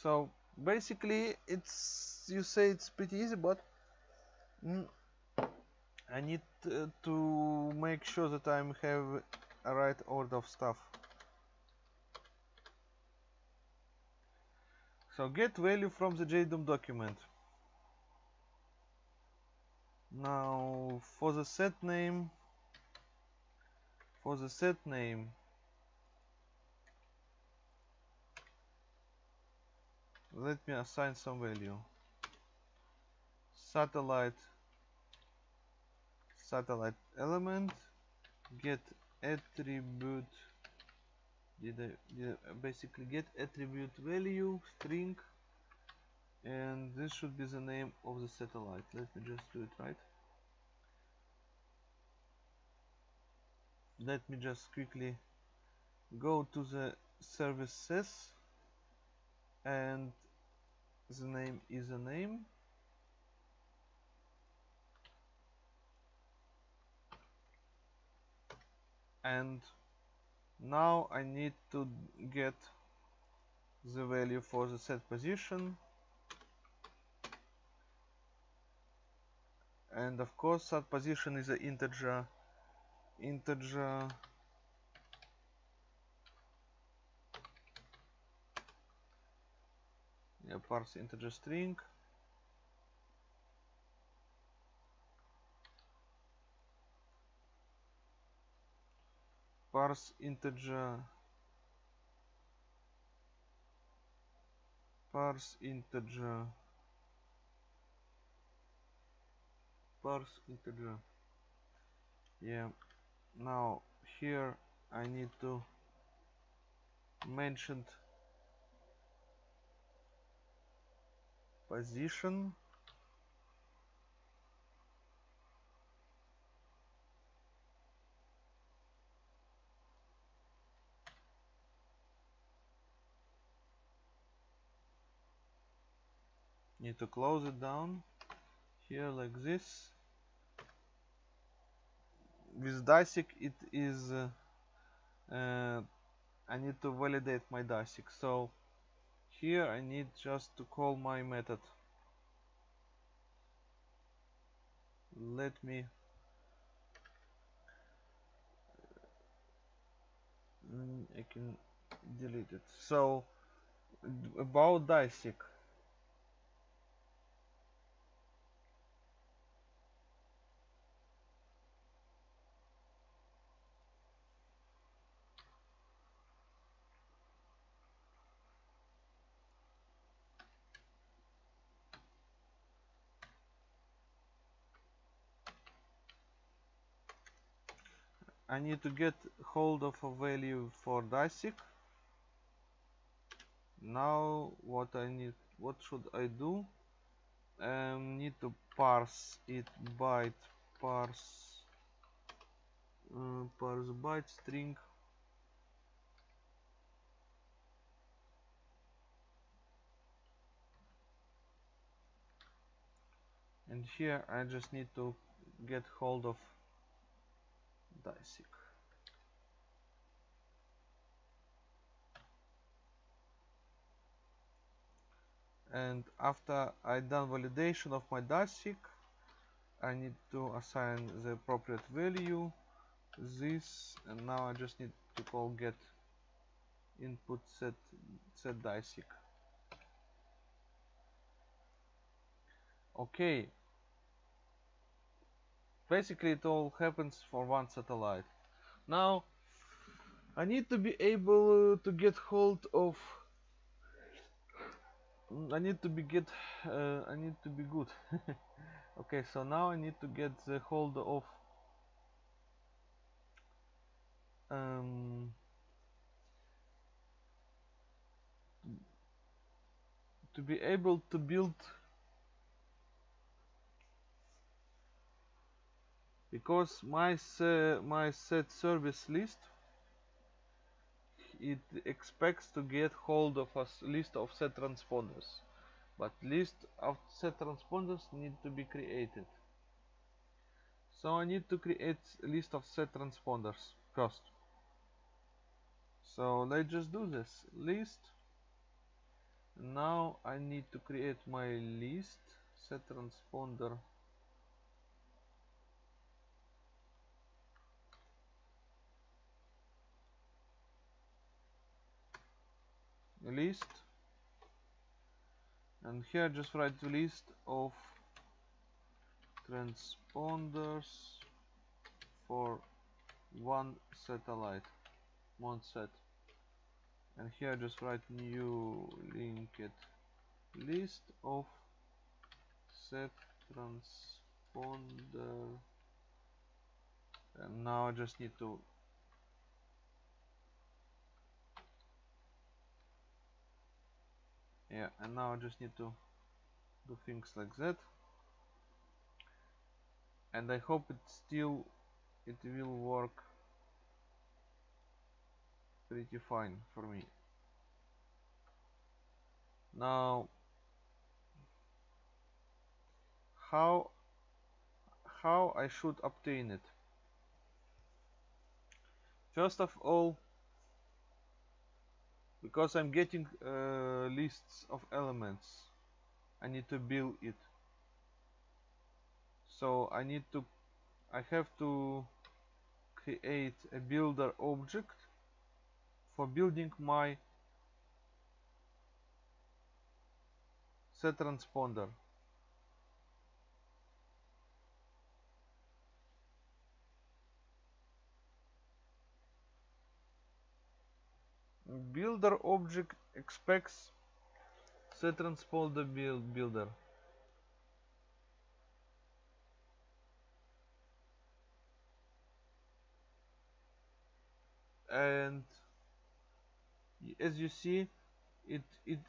so basically it's you say it's pretty easy but mm, I need uh, to make sure that I have a right order of stuff. So get value from the JDOM document. Now for the set name for the set name let me assign some value. Satellite satellite element get attribute did I, did I basically get attribute value string and this should be the name of the satellite. Let me just do it right. Let me just quickly go to the services and the name is a name? And now I need to get the value for the set position. And of course set position is an integer integer parse integer string. Parse integer parse integer parse integer yeah now here I need to mention position. Need to close it down here like this. With DiSEqC it is uh, uh, I need to validate my DiSEqC so here I need just to call my method. Let me mm, I can delete it. So about DiSEqC I need to get hold of a value for DiSEqC now what I need what should I do? Um, need to parse it byte parse uh, parse byte string. And here I just need to get hold of DiSEqC and after I done validation of my DiSEqC I need to assign the appropriate value this and now I just need to call get input set set DiSEqC okay basically it all happens for one satellite. Now I need to be able to get hold of I need to be get uh, I need to be good. Okay so now I need to get the hold of um, to be able to build because my my set service list it expects to get hold of a list of set transponders. But list of set transponders need to be created. So I need to create a list of set transponders first. So let's just do this. List. Now I need to create my list set transponder list. And here just write list of transponders for one satellite one set. And here just write new linked list of set transponder. And now I just need to yeah and now I just need to do things like that. And I hope it still it will work pretty fine for me. Now how how I should obtain it? First of all because I'm getting uh, lists of elements. I need to build it. So I need to I have to create a builder object for building my set transponder builder object expects set transponder build builder. And as you see it it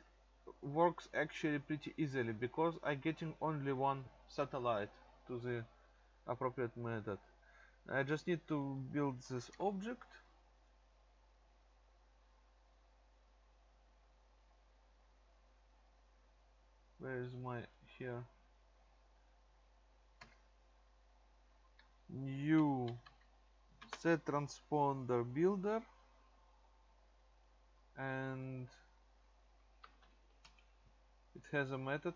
works actually pretty easily because I getting only one satellite to the appropriate method. I just need to build this object where is my here? New set transponder builder. And it has a method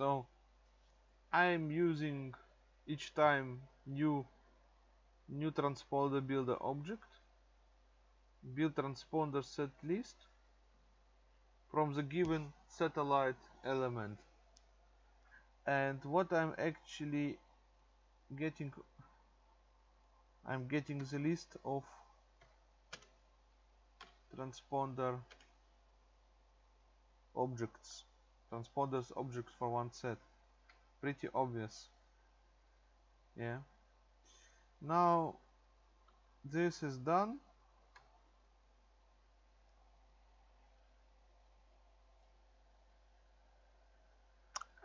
so I'm using each time new new transponder builder object build transponder set list from the given satellite element. And what I'm actually getting I'm getting the list of transponder objects transponders objects for one set. Pretty obvious. Yeah. Now this is done.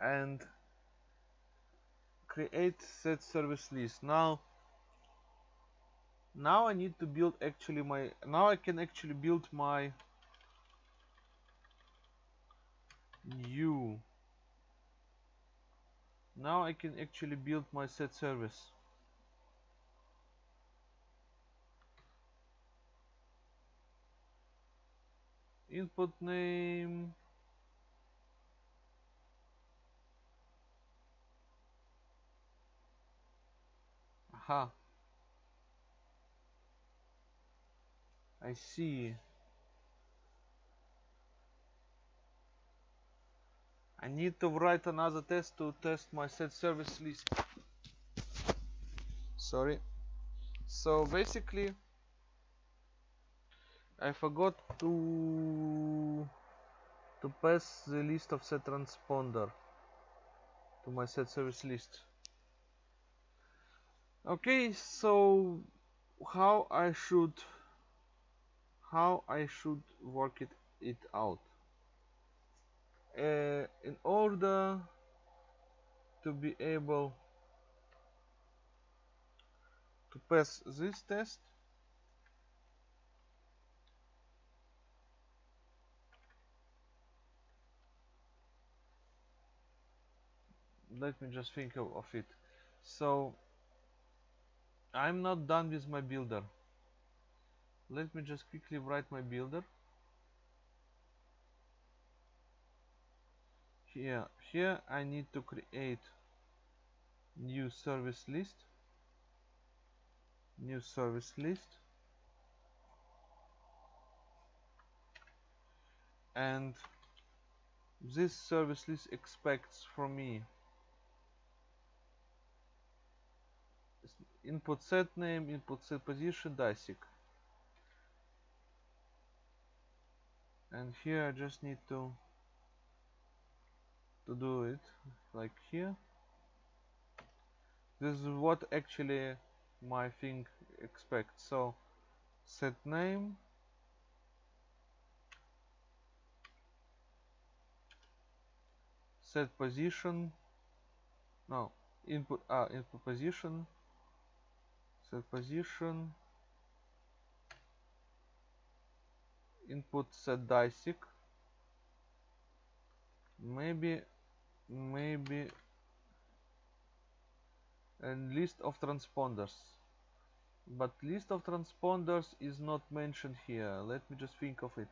And create set service list. Now now I need to build actually my now I can actually build my new now I can actually build my set service. Input name. Aha. I see I need to write another test to test my set service list. Sorry. So basically I forgot to to pass the list of set transponder to my set service list. Okay so how I should how I should work it, it out uh, in order to be able to pass this test let me just think of, of it. So I'm not done with my builder. Let me just quickly write my builder here here I need to create new service list. New service list. And this service list expects from me input set name input set position DiSEqC and here I just need to to do it like here. This is what actually my thing expects. So set name. Set position. No input ah input position. Set position. Input set DiSEqC maybe maybe and list of transponders. But list of transponders is not mentioned here. Let me just think of it.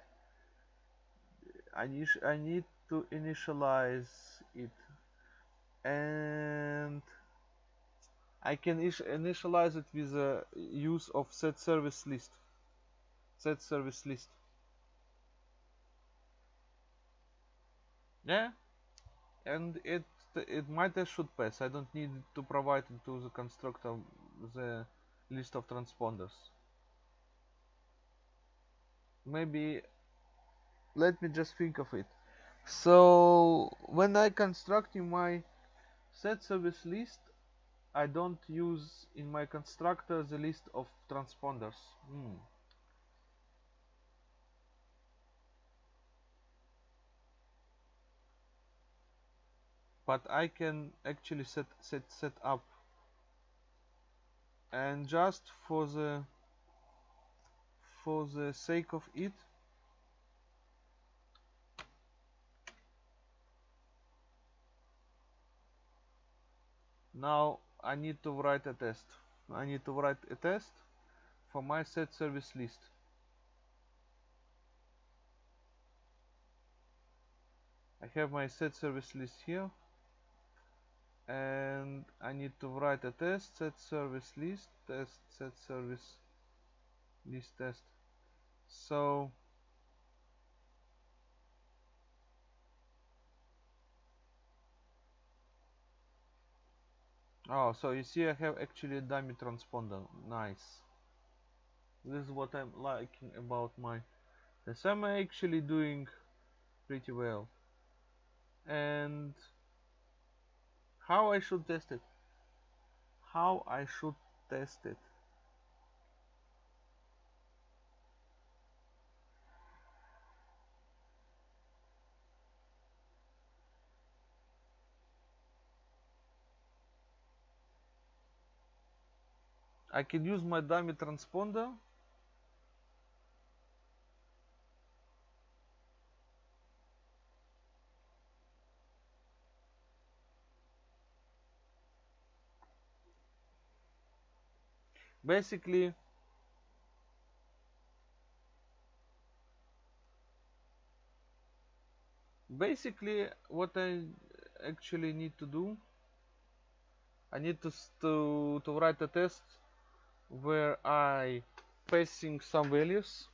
I need I need to initialize it. And I can initialize it with the use of set service list. Set service list. Yeah and it it might as should pass. I don't need to provide to the constructor the list of transponders. Maybe let me just think of it. So when I constructing my set service list I don't use in my constructor the list of transponders. Hmm. But I can actually set set set up. And just for the for the sake of it now I need to write a test. I need to write a test for my set service list. I have my set service list here and I need to write a test set service list test set service list test. So oh so you see I have actually a dummy transponder. Nice. This is what I'm liking about my test I'm actually doing pretty well. And how I should test it. How I should test it. I can use my dummy transponder basically basically what I actually need to do I need to to, to write a test where I passing some values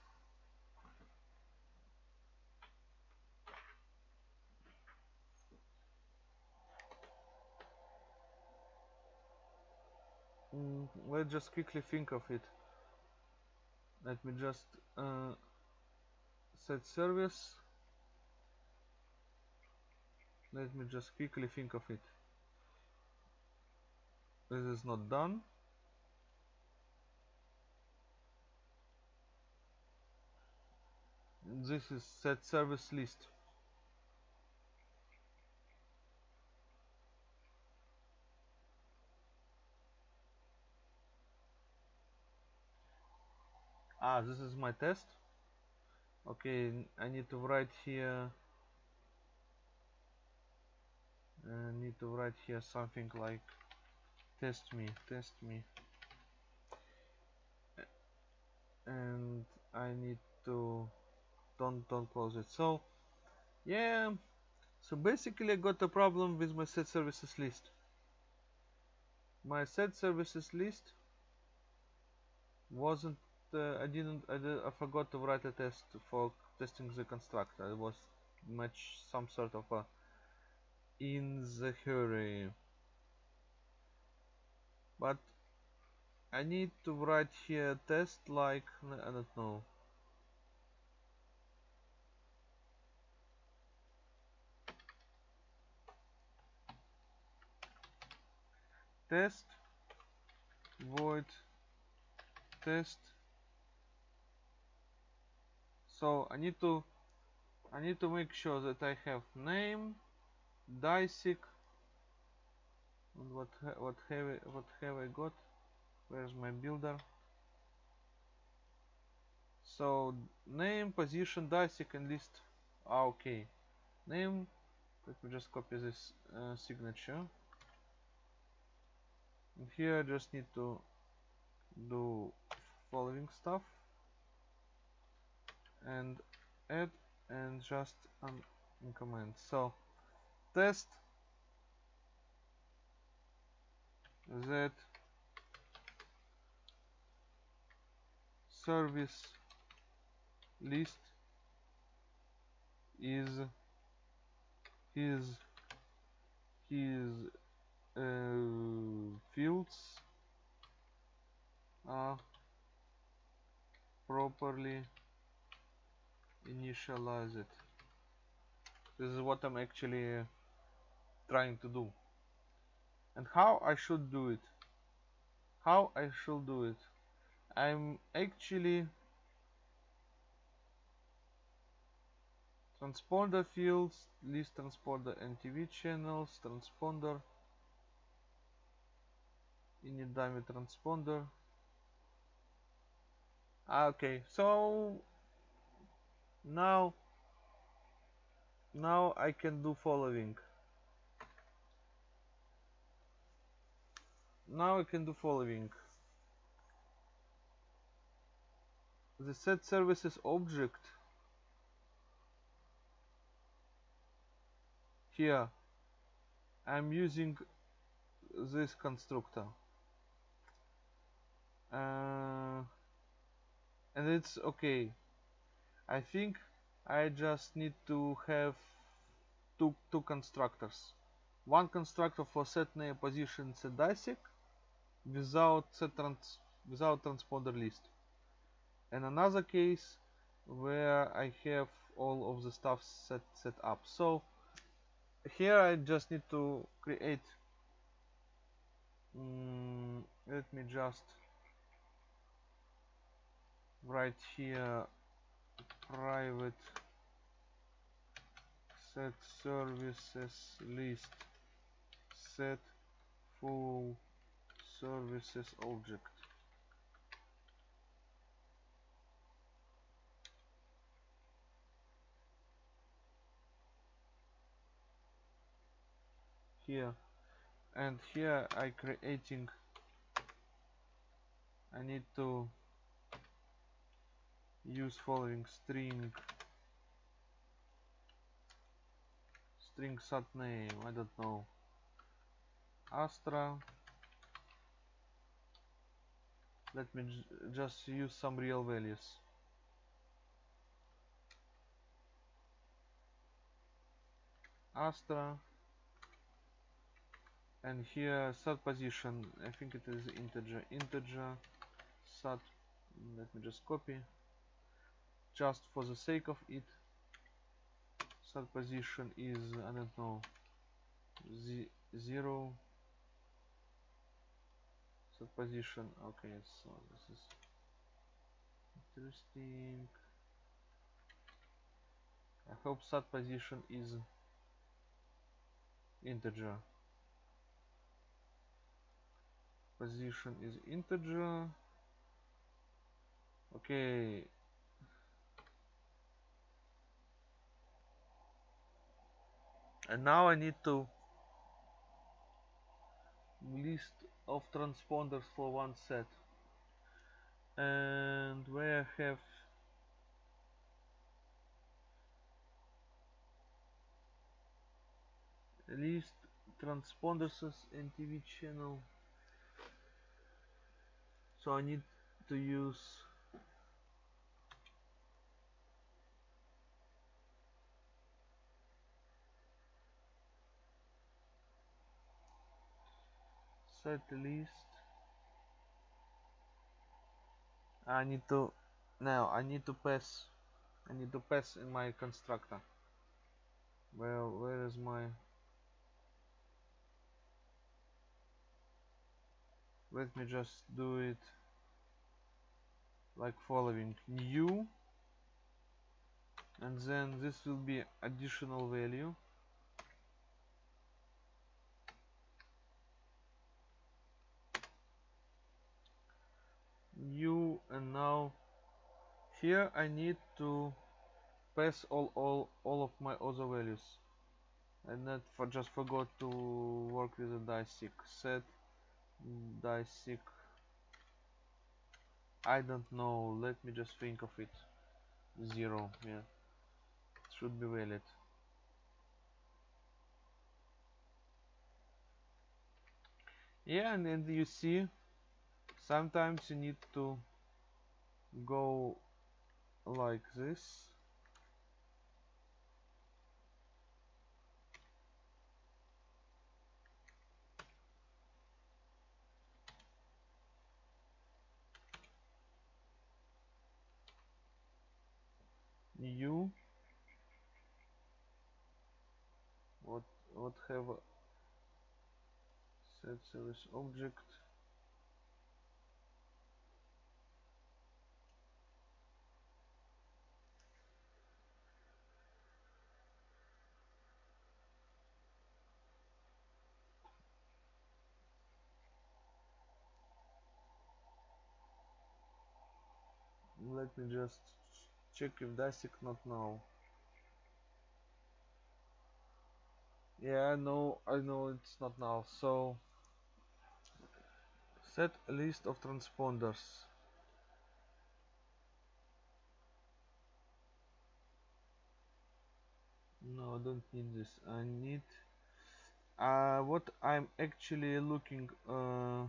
mm, let's just quickly think of it. Let me just uh, set service. Let me just quickly think of it. This is not done. This is set service list ah this is my test? Okay I need to write here I need to write here something like test me test me. And I need to don't don't close it. So yeah so basically I got a problem with my set services list. My set services list wasn't uh, I didn't I, did, I forgot to write a test for testing the constructor. It was much some sort of a in the hurry. But I need to write here a test like I don't know. Test void test so I need to I need to make sure that I have name and what what have I, what have I got? Where's my builder? So name position DiSEqC and list. Ah, okay. Name let me just copy this uh, signature. And here I just need to do following stuff and add and just um, comment so test that service list is his his uh, fields are properly initialized this is what I'm actually trying to do. And how I should do it. How I should do it. I'm actually transponder fields list transponder NTV channels transponder init dummy transponder. Ah, okay. So now now I can do following. Now I can do following. The set services object here. I'm using this constructor. Uh, and it's okay I think I just need to have two, two constructors. One constructor for set name position set DiSEqC without set trans without transponder list. And another case where I have all of the stuff set set up. So here I just need to create mm, let me just write here private set services list set full services object. Here. And here I creating I need to use following string string sat name I don't know. Astra. Let me just use some real values. Astra. And here sat position I think it is integer integer sat let me just copy just for the sake of it sat position is I don't know z zero. Sat position okay so this is interesting. I hope sat position is integer. Position is integer. Okay and now I need to list of transponders for one set. And where I have list transponders and TV channel. So I need to use set list I need to now I need to pass I need to pass in my constructor. Well where is my let me just do it like following. New and then this will be additional value new and now here I need to pass all all all of my other values. And not for just forgot to work with the DiSEqC set. DiSEqC I don't know let me just think of it. Zero yeah. It should be valid. Yeah and then you see sometimes you need to go like this. You. What what have set service object let me just check if DiSEqC not now yeah I know I know it's not now so set a list of transponders. No I don't need this I need uh, what I'm actually looking uh,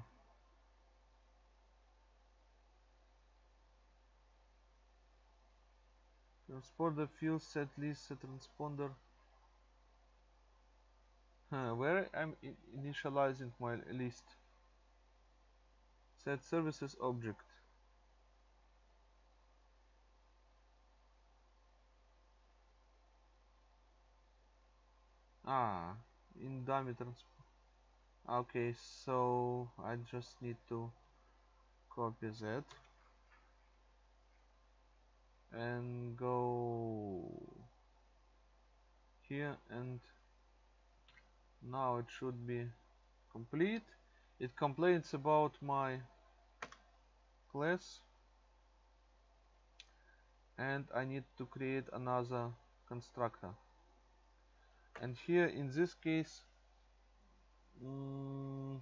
transport the field set list set transponder. Huh, where I'm initializing my list? Set services object. Ah in dummy transport okay so I just need to copy that and go here and now it should be complete. It complains about my class and I need to create another constructor. And here in this case mm,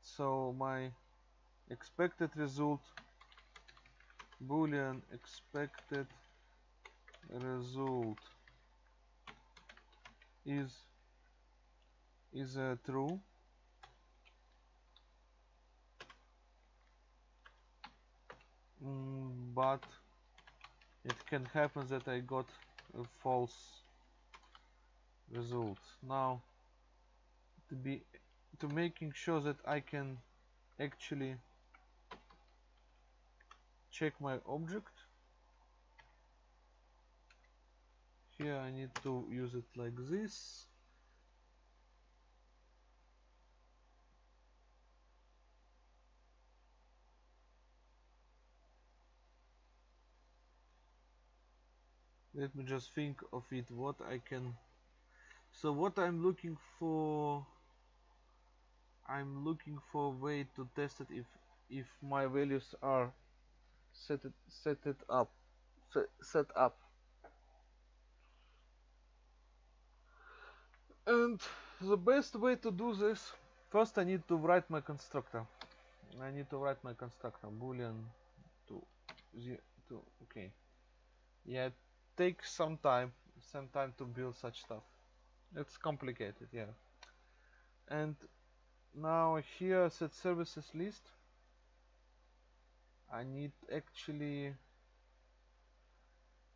so my expected result boolean expected result is is uh, true. Mm, but it can happen that I got a false result. Now to be to making sure that I can actually check my object. Here I need to use it like this. Let me just think of it what I can so what I'm looking for I'm looking for a way to test it if if my values are set it set it up. Set, up. And the best way to do this first I need to write my constructor. I need to write my constructor boolean to to okay. Yeah it takes some time some time to build such stuff. It's complicated yeah. And now here set services list I need actually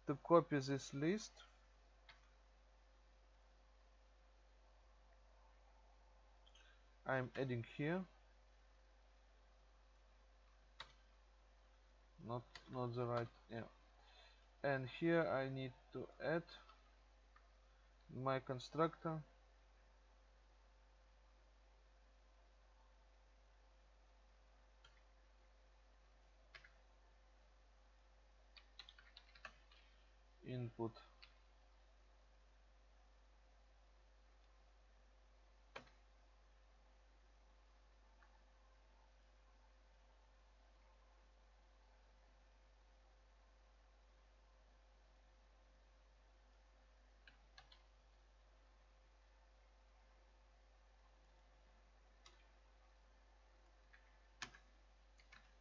to copy this list. I'm adding here. Not not the right yeah. And here I need to add my constructor input.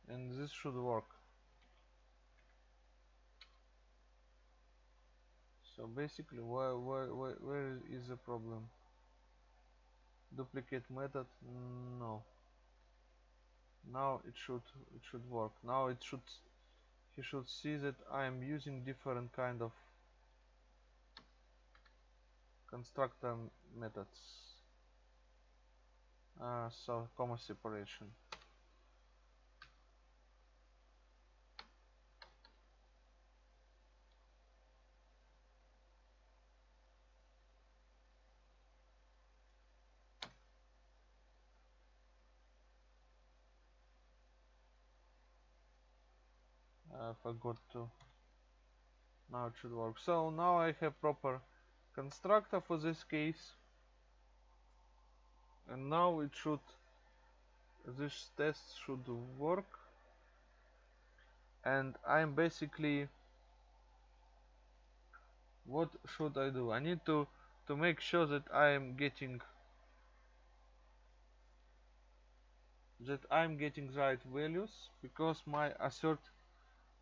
And this should work so basically where, where, where, is the problem? Duplicate method? No. Now it should it should work. Now it should he should see that I am using different kind of constructor methods. Uh, so comma separation I forgot to. Now it should work. So now I have proper constructor for this case. And now it should this test should work. And I'm basically what should I do? I need to to make sure that I am getting that I'm getting right values because my assert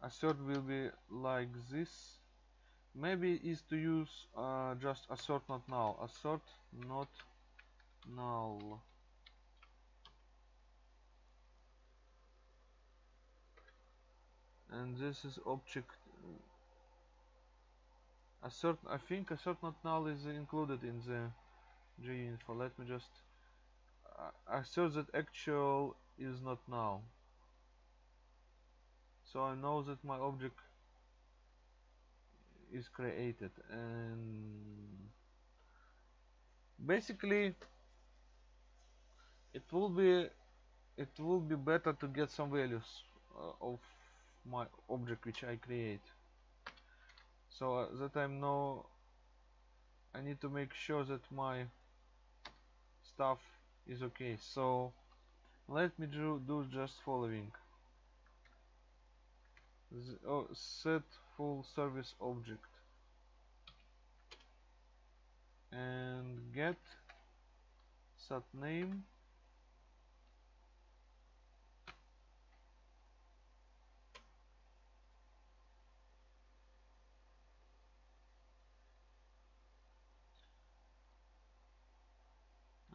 assert will be like this. Maybe is to use uh, just assert not null. Assert not null. And this is object assert I think assert not null is included in the jinfo let me just uh, assert that actual is not null so I know that my object is created and basically it will be it will be better to get some values uh, of my object which I create. So uh, that I know I need to make sure that my stuff is okay. So let me do, do just following oh, set full service object. And get set name.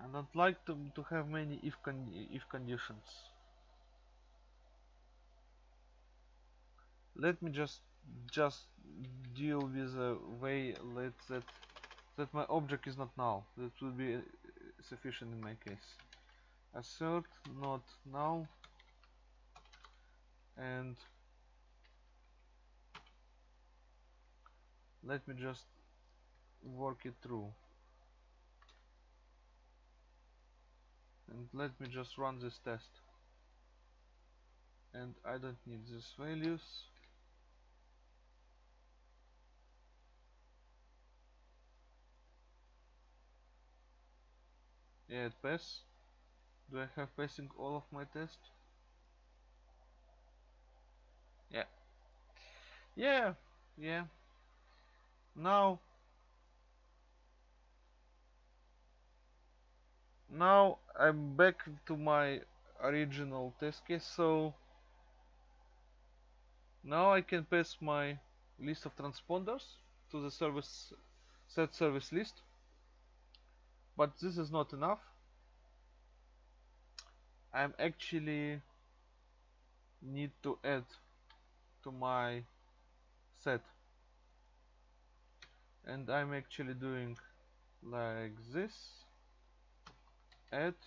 I don't like to, to have many if, con if conditions let me just just deal with a way let that that my object is not null. That would be uh, sufficient in my case. Assert not null. And let me just work it through. And let me just run this test. And I don't need these values Yeah, it pass. Do I have passing all of my tests? Yeah. Yeah, yeah. Now, now I'm back to my original test case, so now I can pass my list of transponders to the service set service list but this is not enough. I'm actually need to add to my set. And I'm actually doing like this. Add.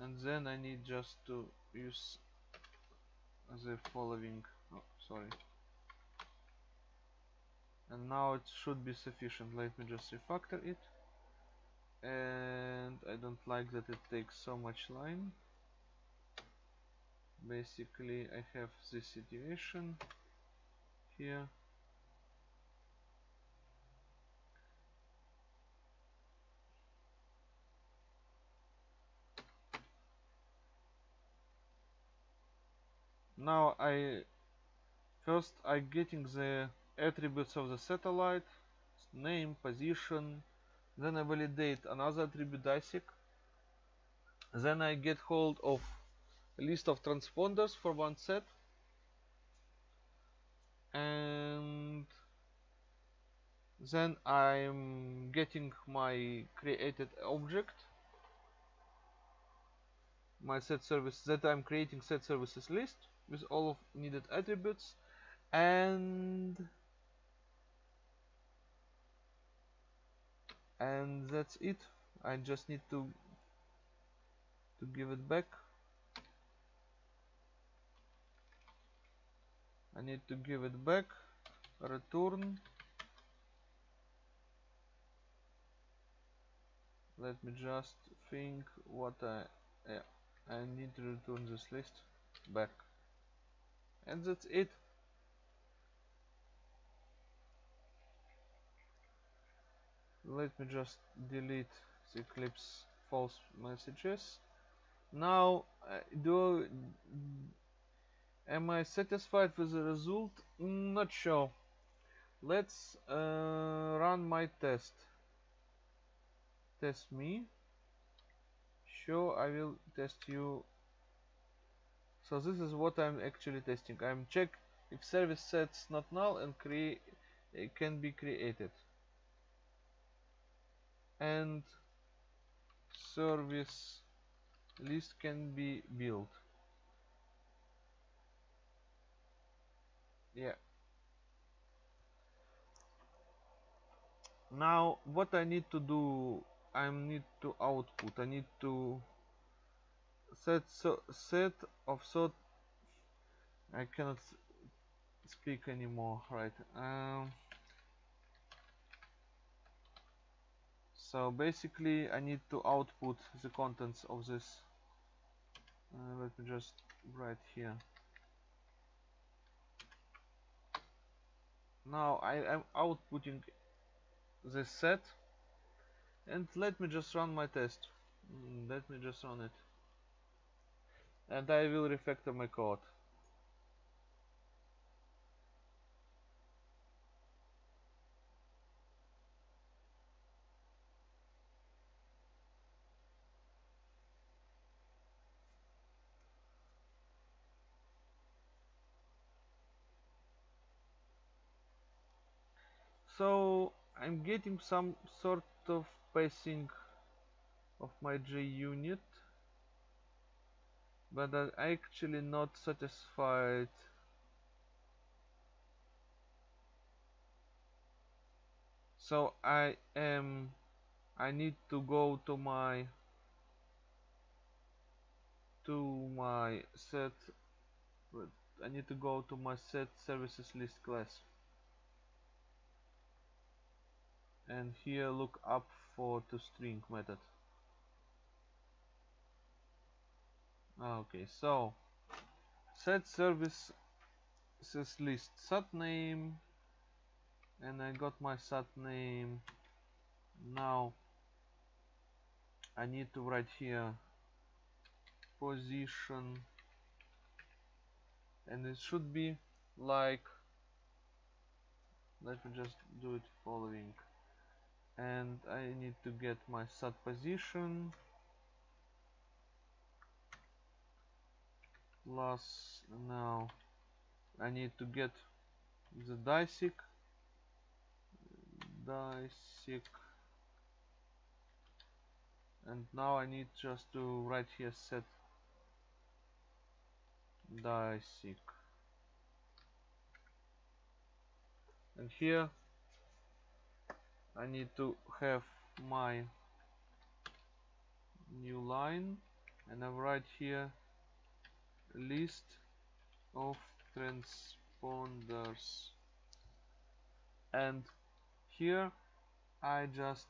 And then I need just to use the following. Oh, sorry now it should be sufficient. Let me just refactor it. And I don't like that it takes so much line. Basically I have this situation here. Now I first I getting the attributes of the satellite, name, position, then I validate another attribute DiSEqC, then I get hold of a list of transponders for one set, and then I'm getting my created object my set service that I'm creating set services list with all of needed attributes. And and that's it. I just need to to give it back. I need to give it back. Return. Let me just think what I yeah, I need to return this list back. And that's it let me just delete the Eclipse false messages. Now uh, do am I satisfied with the result? Not sure. Let's uh, run my test. Test me. Sure I will test you. So this is what I'm actually testing. I'm check if service sets not null and create can be created and service list can be built. Yeah. Now what I need to do I need to output. I need to set so set of sort I cannot speak anymore right um, so basically I need to output the contents of this. Uh, let me just write here. Now I am outputting this set. And let me just run my test. Mm, let me just run it. And I will refactor my code so I'm getting some sort of pacing of my JUnit but I'm actually not satisfied. So I am I need to go to my to my set I need to go to my set services list class and here look up for to string method. Ah, okay so set services list sat name and I got my sat name. Now I need to write here position and it should be like let me just do it following and I need to get my sat position. Plus now I need to get the DiSEqC DiSEqC and now I need just to write here set DiSEqC and here I need to have my new line. And I write here list of transponders. And here I just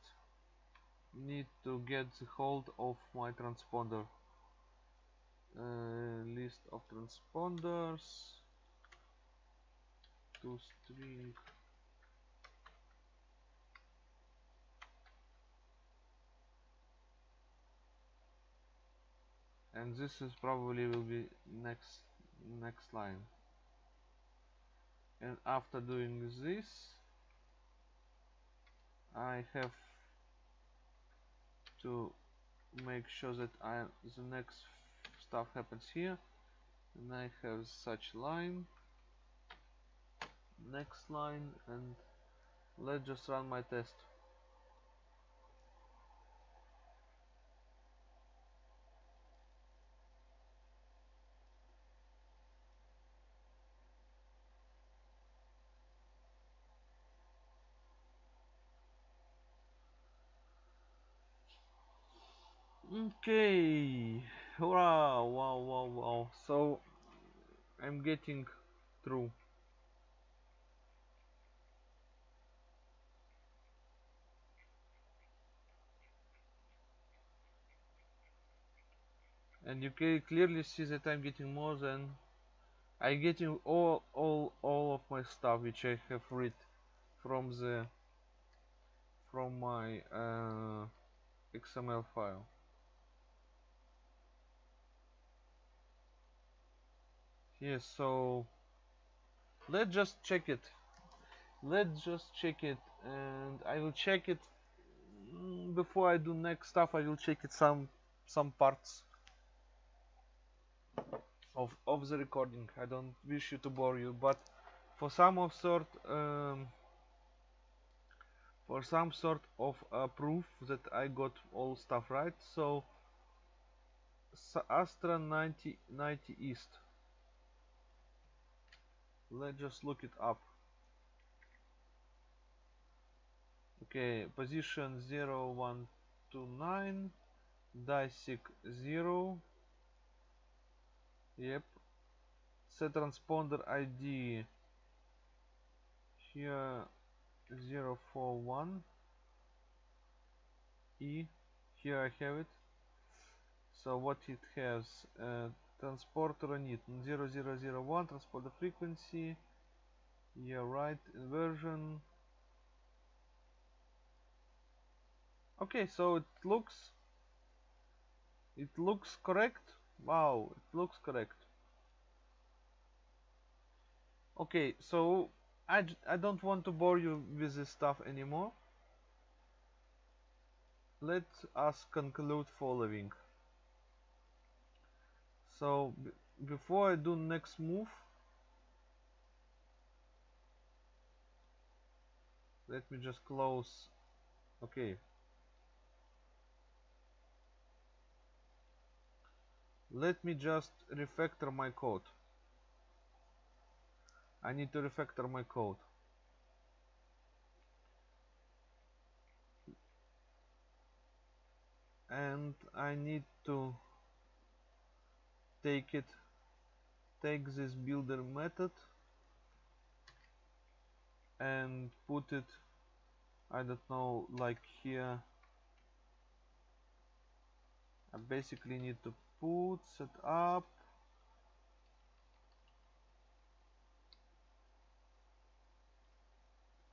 need to get the hold of my transponder. Uh, list of transponders. To string and this is probably will be next next line. And after doing this I have to make sure that I the next stuff happens here. And I have such line next line and let's just run my test Okay, wow, wow, wow, wow. So, I'm getting through. And you can clearly see that I'm getting more than I'm getting all all all of my stuff which I have read from the from my uh, XML file. Yes so let's just check it. Let's just check it and I will check it mm, before I do next stuff I will check it some some parts of, of the recording. I don't wish you to bore you but for some of sort um, for some sort of uh, proof that I got all stuff right so Astra 90 90 East let's just look it up. Okay position 0129 DiSEqC 0 yep. Set transponder ID here 041 E. Here I have it. So what it has uh, transporter on it 0001 transporter frequency. Yeah right inversion. Okay so it looks it looks correct. Wow it looks correct. Okay so I, I don't want to bore you with this stuff anymore. Let us conclude following so before I do next move let me just close. Okay. Let me just refactor my code. I need to refactor my code. And I need to take it. Take this builder method and put it I don't know like here. I basically need to put set up.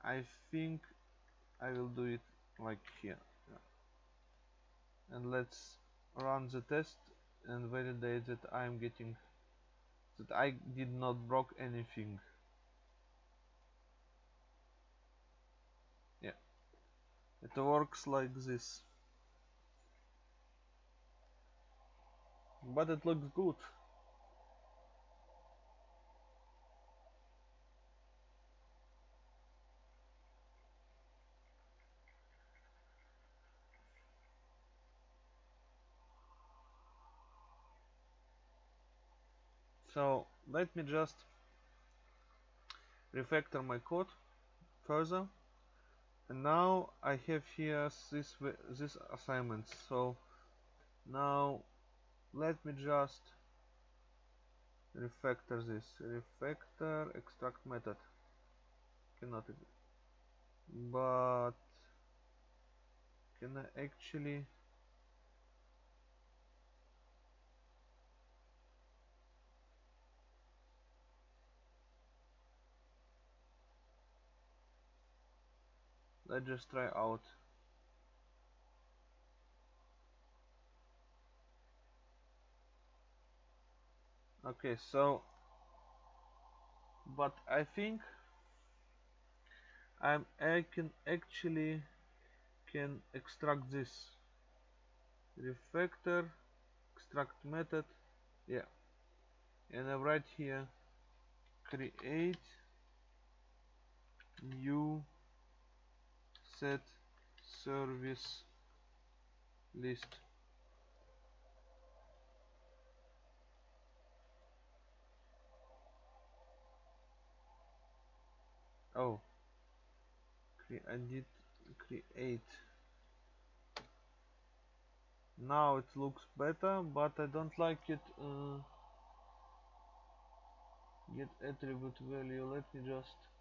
I think I will do it like here. Yeah. and let's run the test and validate that I'm getting that I did not broke anything. Yeah. It works like this. But it looks good so let me just refactor my code further. And now I have here this this assignment. So now let me just refactor this. Refactor extract method. Cannot but can I actually let's just try out. Okay so but I think I'm I can actually can extract this. Refactor extract method yeah. And I write here. Create new set service list. Oh I did create. Now it looks better but I don't like it uh, get attribute value. Let me just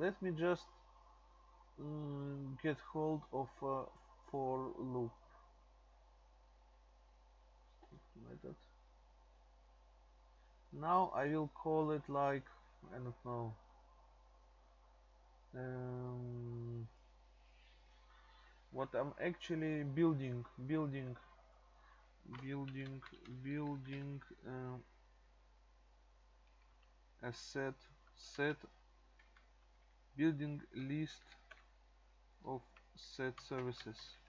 let me just um, get hold of a for loop. Method now I will call it like I don't know. Um, what I'm actually building building building building uh, a set set building list of set services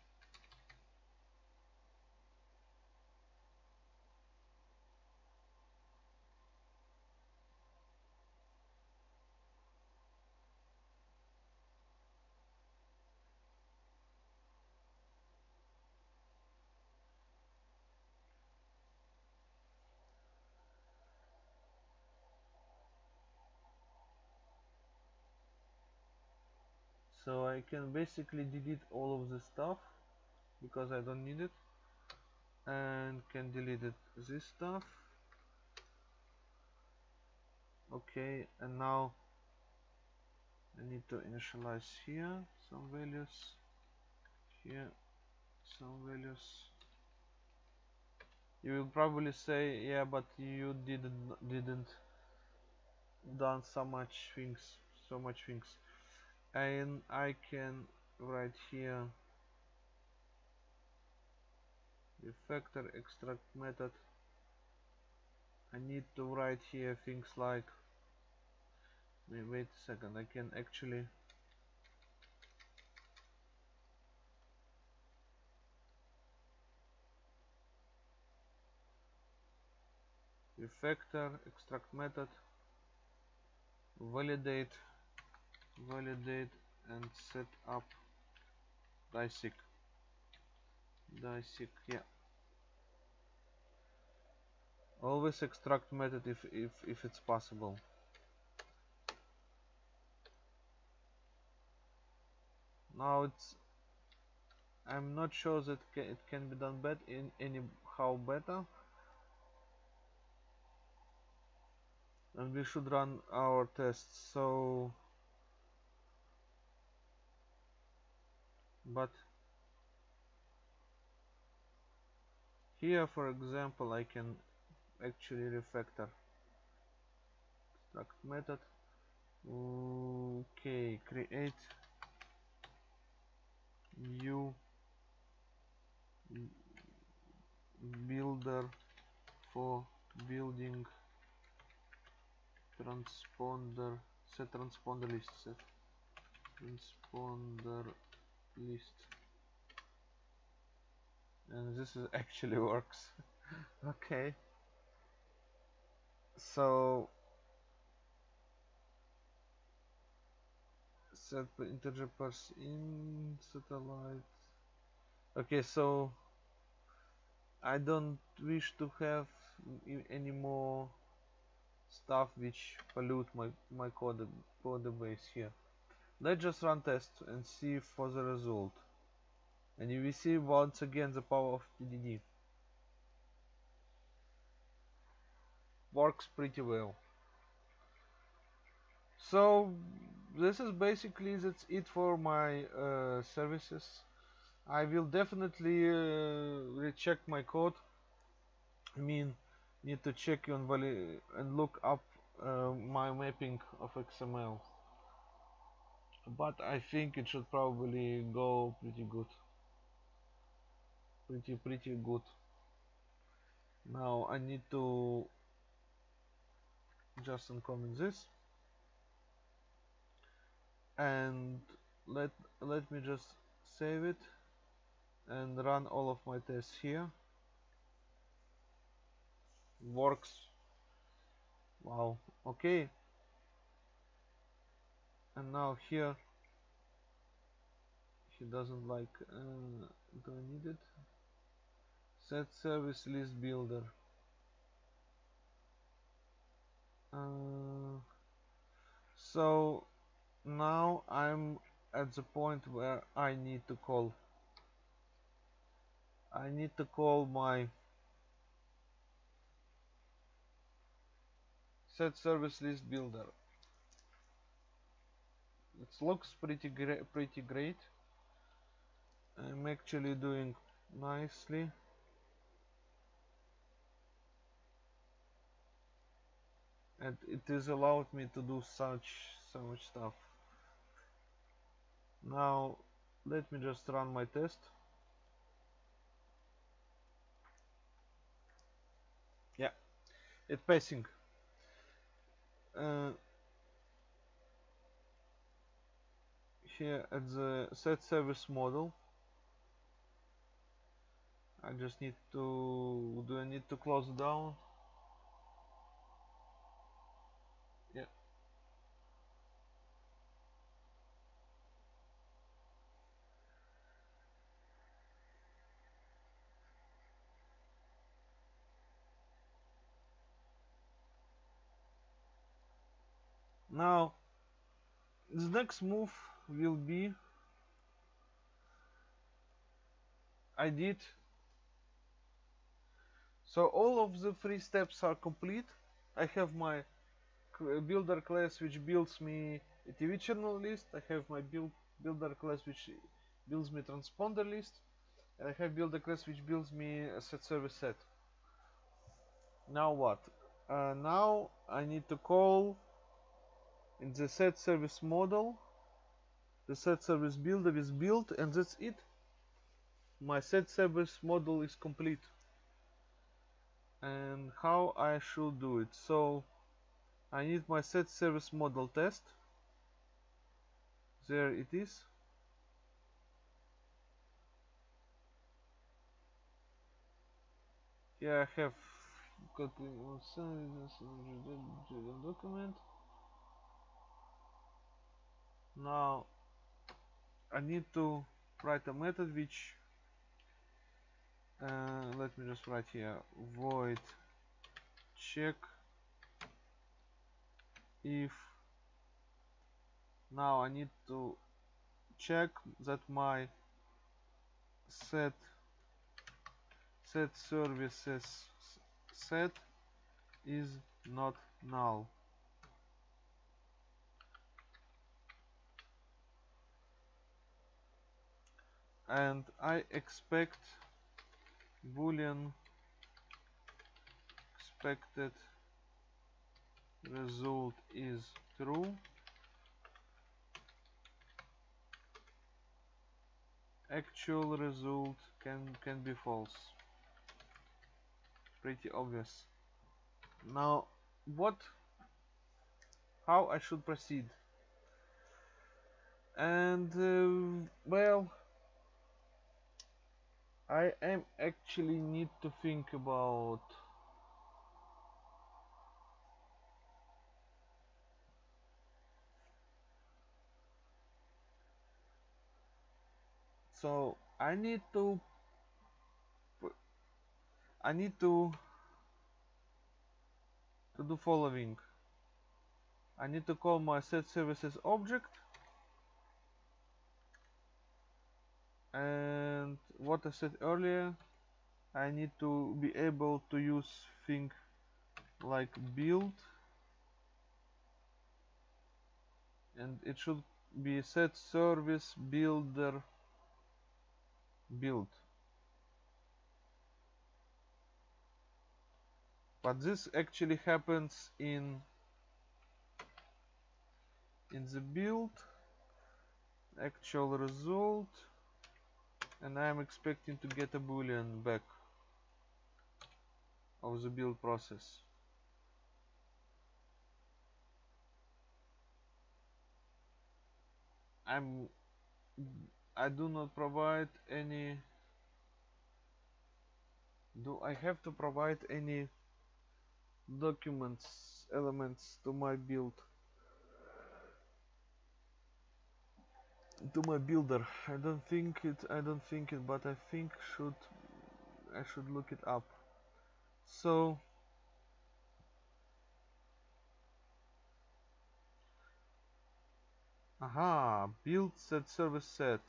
so I can basically delete all of the stuff because I don't need it and can delete it this stuff. Okay and now I need to initialize here some values here some values. You will probably say yeah but you didn't didn't done so much things so much things and I can write here the factor extract method. I need to write here things like wait, wait a second I can actually refactor extract method validate validate and set up DiSEqC DiSEqC yeah. Always extract method if, if, if it's possible. Now it's I'm not sure that it can be done better in anyhow better. And we should run our tests so but here for example I can actually refactor extract method. Okay create new builder for building transponder set transponder list set transponder list. And this is actually works. Okay. So set the integer parse in satellite. Okay so I don't wish to have any more stuff which pollute my my code code base here let's just run tests and see for the result. And you will see once again the power of TDD works pretty well. So this is basically that's it for my uh, services. I will definitely uh, recheck my code. I mean need to check on value and look up uh, my mapping of XML but I think it should probably go pretty good. Pretty pretty good. Now I need to just uncomment this. And let let me just save it and run all of my tests here. Works. Wow. Okay and now here he doesn't like uh, do I need it? Set service list builder. Uh, so now I'm at the point where I need to call. I need to call my set service list builder it looks pretty great pretty great. I'm actually doing nicely. And it is allowed me to do such so much stuff. Now let me just run my test. Yeah it's passing. Uh, here at the set service model. I just need to do I need to close down? Yeah. Now the next move will be I did. So all of the three steps are complete. I have my builder class which builds me a TV channel list. I have my build builder class which builds me transponder list. And I have builder class which builds me a set service set. Now what? Uh, now I need to call in the set service model the set service builder is built and that's it. My set service model is complete. And how I should do it? So I need my set service model test. There it is. Here I have got document. Now I need to write a method which uh, let me just write here void check if now I need to check that my set set services set is not null and I expect boolean expected result is true. Actual result can can be false. Pretty obvious. Now what how I should proceed? And uh, well I am actually need to think about so I need to I need to to do following. I need to call my set services object and what I said earlier I need to be able to use thing like build. And it should be set service builder build. But this actually happens in in the build. Actual result and I am expecting to get a boolean back of the build process. I'm I do not provide any do I have to provide any documents elements to my build to my builder. I don't think it I don't think it but I think should I should look it up. So aha build set service set.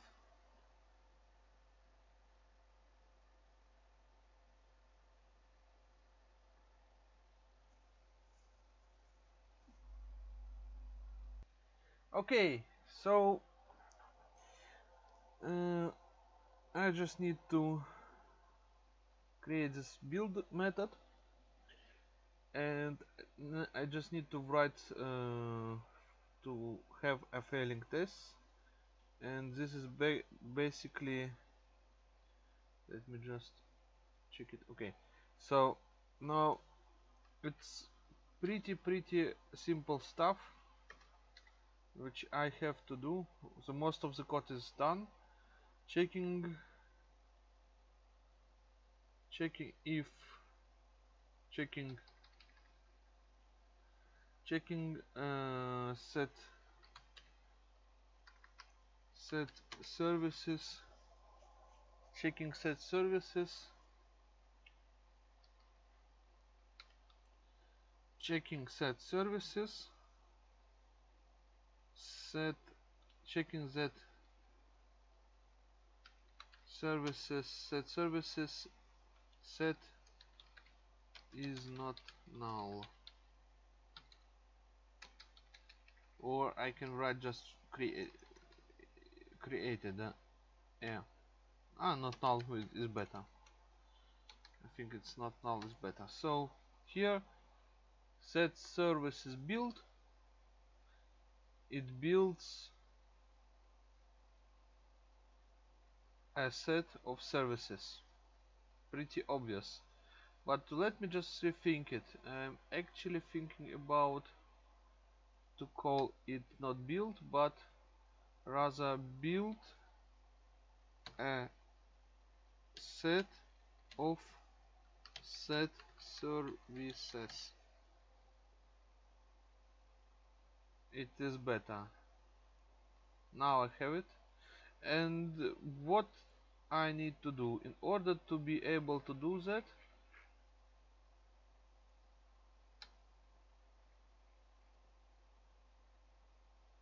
Okay so uh, I just need to create this build method. And I just need to write uh, to have a failing test. And this is ba basically let me just check it. Okay. So now it's pretty pretty simple stuff which I have to do. The most of the code is done checking checking if checking checking uh, set set services checking set services checking set services set checking that services set services set is not null. Or I can write just create created uh, yeah. Ah not null is better. I think it's not null is better. So here set services build. It builds a set of services. Pretty obvious. But let me just rethink it. I'm actually thinking about to call it not build but rather build a set of set services. It is better. Now I have it and what I need to do. In order to be able to do that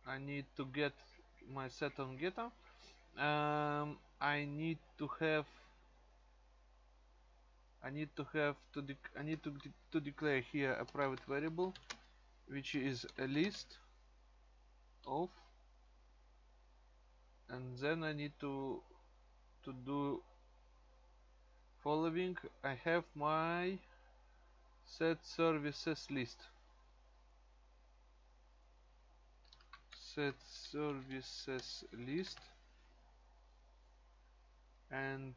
I need to get my set on getter um, I need to have I need to have to I need to, de to declare here a private variable which is a list of and then I need to to do following. I have my set services list. Set services list. And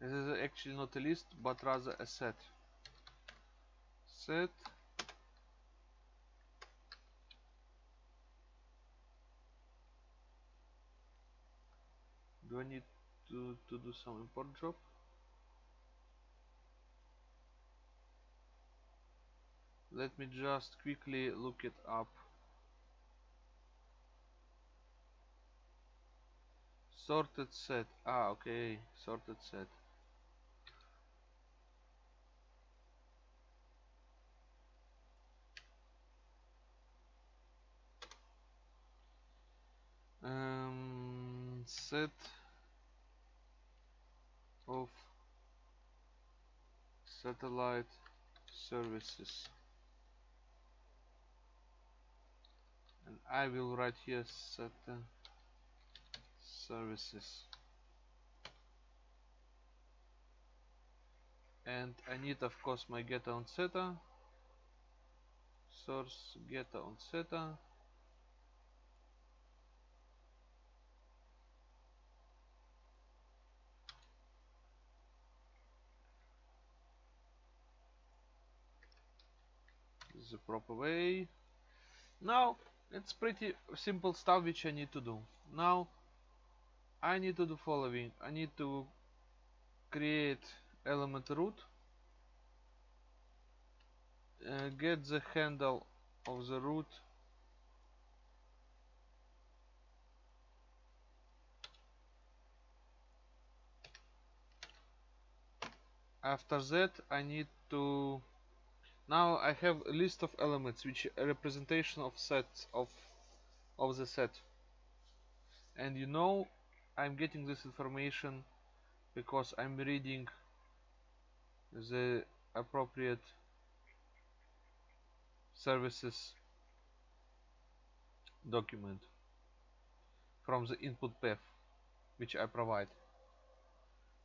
this is actually not a list but rather a set. Set do I need to, to do some import job. Let me just quickly look it up. Sorted set. Ah okay. Sorted set. Um, set of satellite services. And I will write here set services. And I need of course my get on setter. Source get on setter the proper way. Now it's pretty simple stuff which I need to do. Now I need to do following. I need to create element root uh, get the handle of the root after that I need to now I have a list of elements which a representation of sets of of the set. And you know I'm getting this information because I'm reading the appropriate services document from the input path which I provide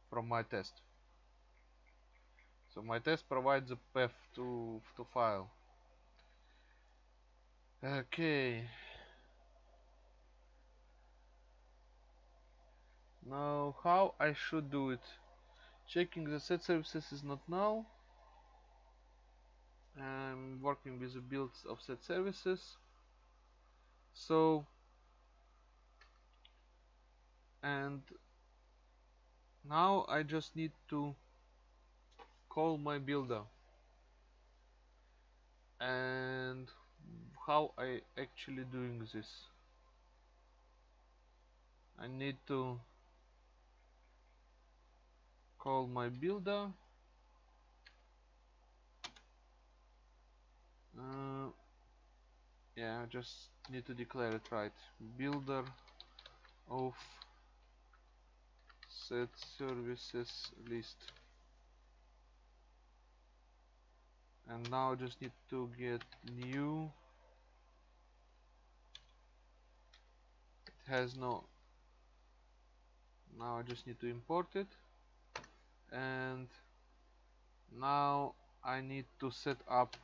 from my test so my test provides a path to, to file. Okay. Now how I should do it. Checking the set services is not null. I'm working with the builds of set services. so and now I just need to call my builder. And how I actually doing this? I need to call my builder. Uh, yeah I just need to declare it right. Builder of set services list and now I just need to get new. It has no. Now I just need to import it. And now I need to set up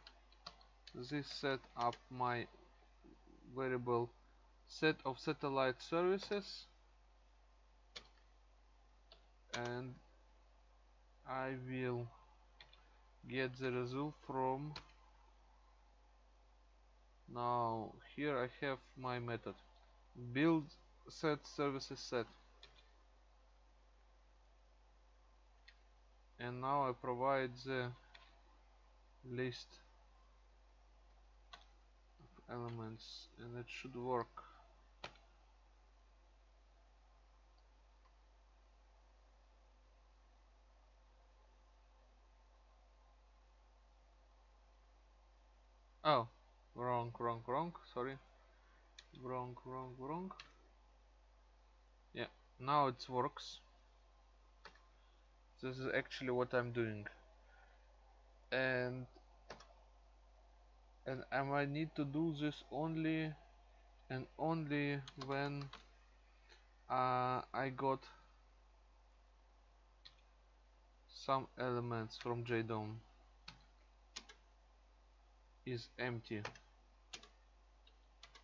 this set up my variable set of satellite services. And I will get the result from. Now here I have my method. Build set services set. And now I provide the list of elements and it should work Oh, wrong, wrong, wrong, sorry. Wrong, wrong, wrong. Yeah, now it works. This is actually what I'm doing. And and I might need to do this only and only when uh, I got some elements from JDOM is empty.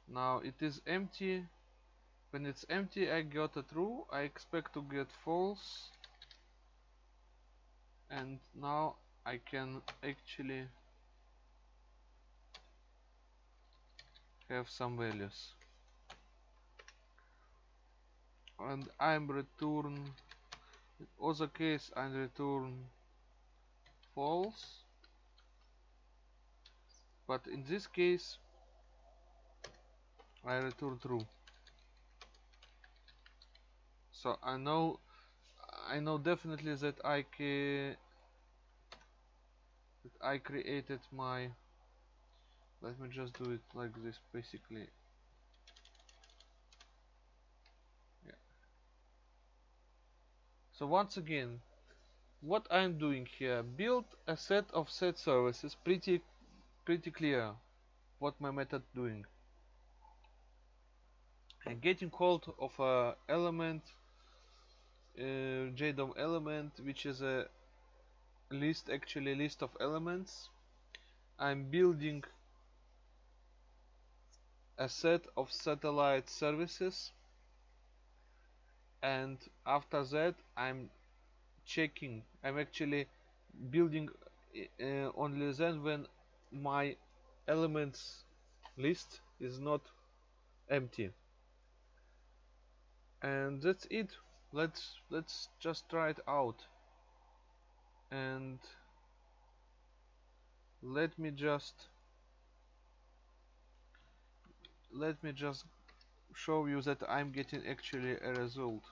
Now it is empty. When it's empty I got a true. I expect to get false. And now I can actually have some values. And I'm return in other case I return false but in this case I return true. So I know I know definitely that I that I created my let me just do it like this basically. Yeah. So once again what I'm doing here build a set of set services pretty pretty clear what my method doing. And getting hold of a element uh, JDOM element which is a list actually list of elements. I'm building a set of satellite services. And after that I'm checking. I'm actually building uh, only then when my elements list is not empty. And that's it. Let's let's just try it out. And let me just let me just show you that I'm getting actually a result.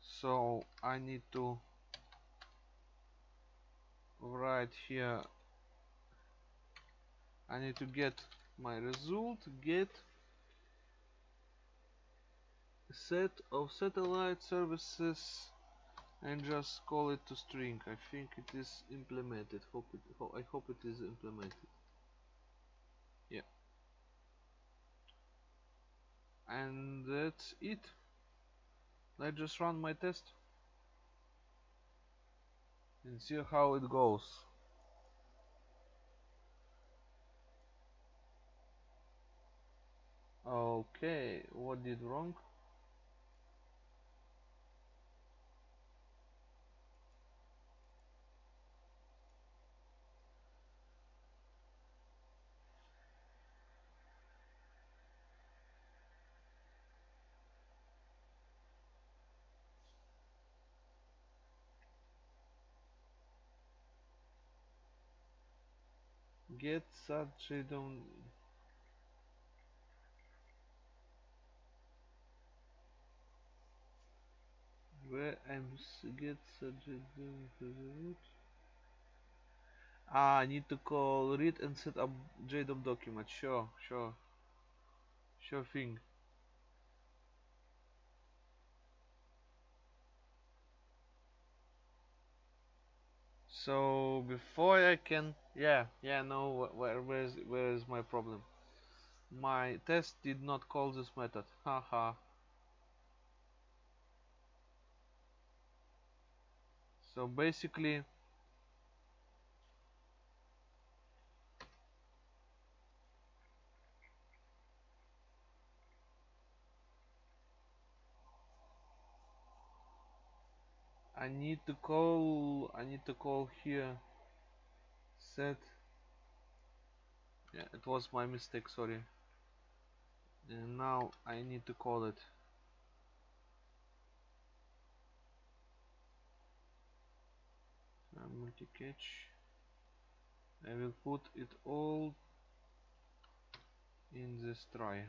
So I need to write here I need to get my result get set of satellite services and just call it to string. I think it is implemented. Hope it ho I hope it is implemented. Yeah. And that's it. Let's just run my test and see how it goes okay what did wrong? Get such a don't where I'm get Ah, I need to call read and set up JDOM document. Sure, sure. Sure thing. So before I can, yeah, yeah, no, where, where is, where is my problem? My test did not call this method. Haha. So basically I need to call I need to call here. Set. Yeah it was my mistake sorry. And now I need to call it multi-catch I will put it all in this try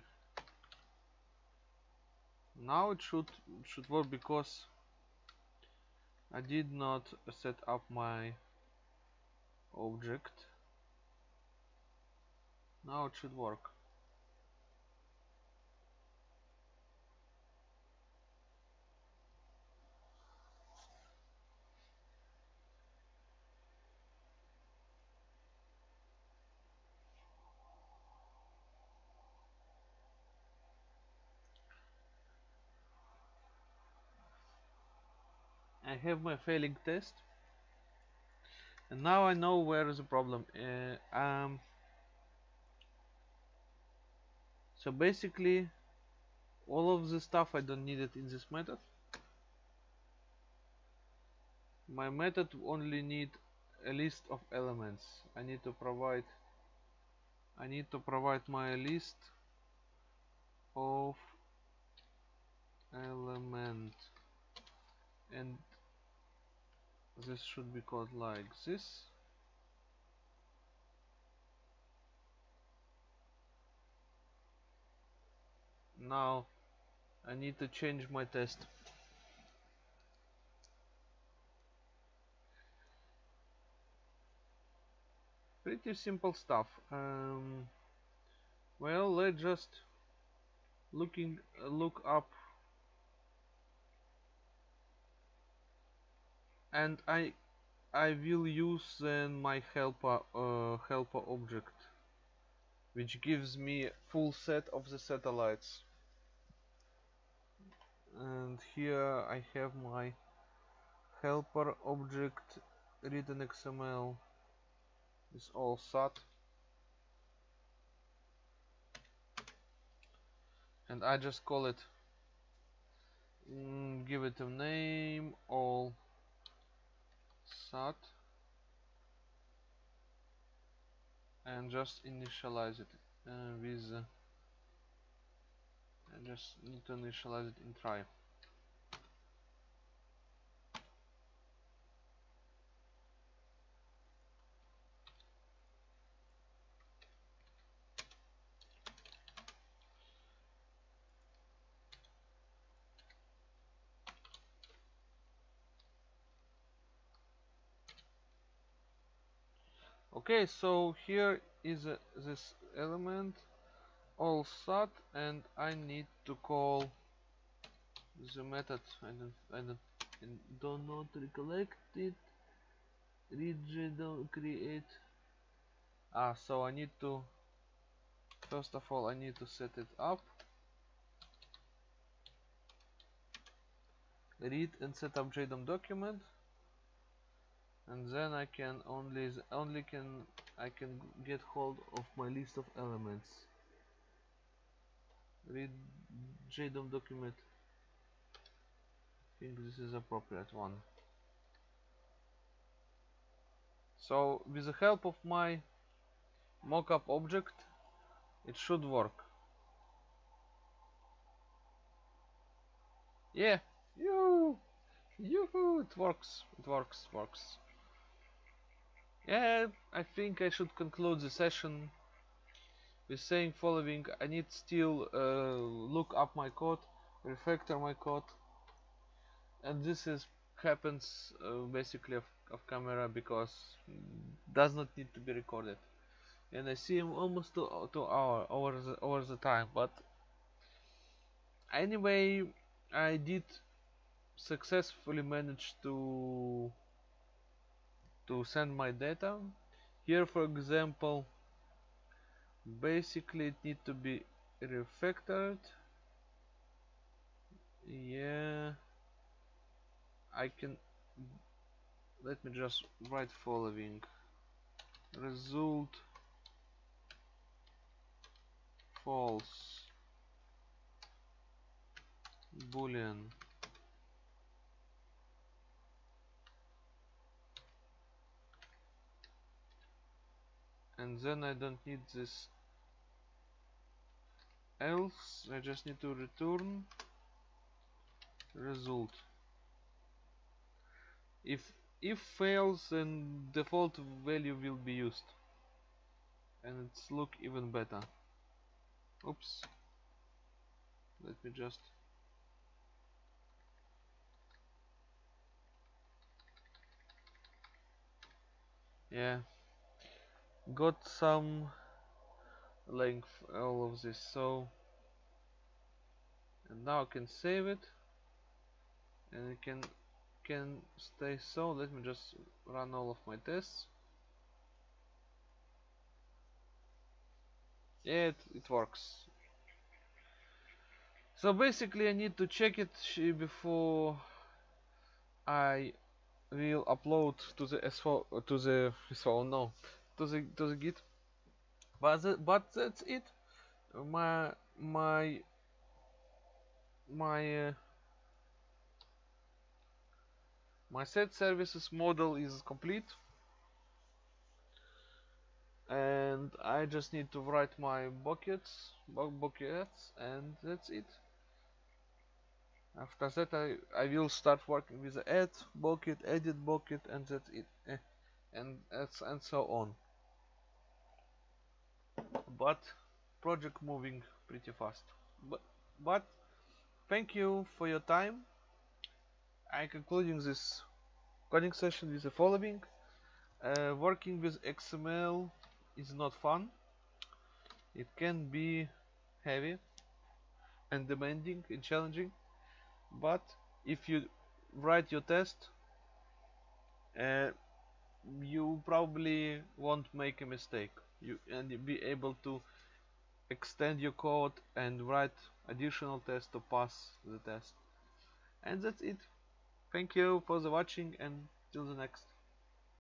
now it should should work because I did not set up my object. Now it should work have my failing test. And now I know where is the problem. Uh, um, so basically all of the stuff I don't need it in this method. My method only need a list of elements. I need to provide I need to provide my list of element. And this should be called like this. Now I need to change my test. Pretty simple stuff. Um, well let's just looking uh, look up and I I will use then my helper uh, helper object which gives me full set of the satellites. And here I have my helper object written XML is all sat. And I just call it mm, give it a name all sat and just initialize it uh, with uh, I just need to initialize it in try okay so here is uh, this element all sat and I need to call the method. I don't I don't I don't know to recollect it. Don't create. Ah so I need to first of all I need to set it up. Read and set up JDOM document and then I can only only can I can get hold of my list of elements. Read JDOM document. I think this is appropriate one. So with the help of my mockup object it should work. Yeah. You yoo it works. It works. Works yeah I think I should conclude the session with saying following. I need still uh, look up my code refactor my code. And this is happens uh, basically of, of camera because does not need to be recorded. And I see him almost two, two hour over the, over the time but anyway I did successfully manage to to send my data. Here for example basically it need to be refactored. Yeah I can let me just write following. Result false. Boolean and then I don't need this else I just need to return result. If if fails then default value will be used. And it's look even better. Oops. Let me just yeah got some length all of this so and now I can save it and it can can stay so. Let me just run all of my tests. Yeah it, it works. So basically I need to check it before I will upload to the S4 to the S4 no to the to the Git. But the, but that's it. My my my uh, my set services model is complete. And I just need to write my buckets buckets and that's it. After that I, I will start working with the add bucket edit bucket and that's it. Eh, and and so on but project moving pretty fast. But but thank you for your time. I'm concluding this coding session with the following. Uh, working with XML is not fun. It can be heavy and demanding and challenging. But if you write your test uh, you probably won't make a mistake you and be able to extend your code and write additional tests to pass the test. And that's it. Thank you for the watching and till the next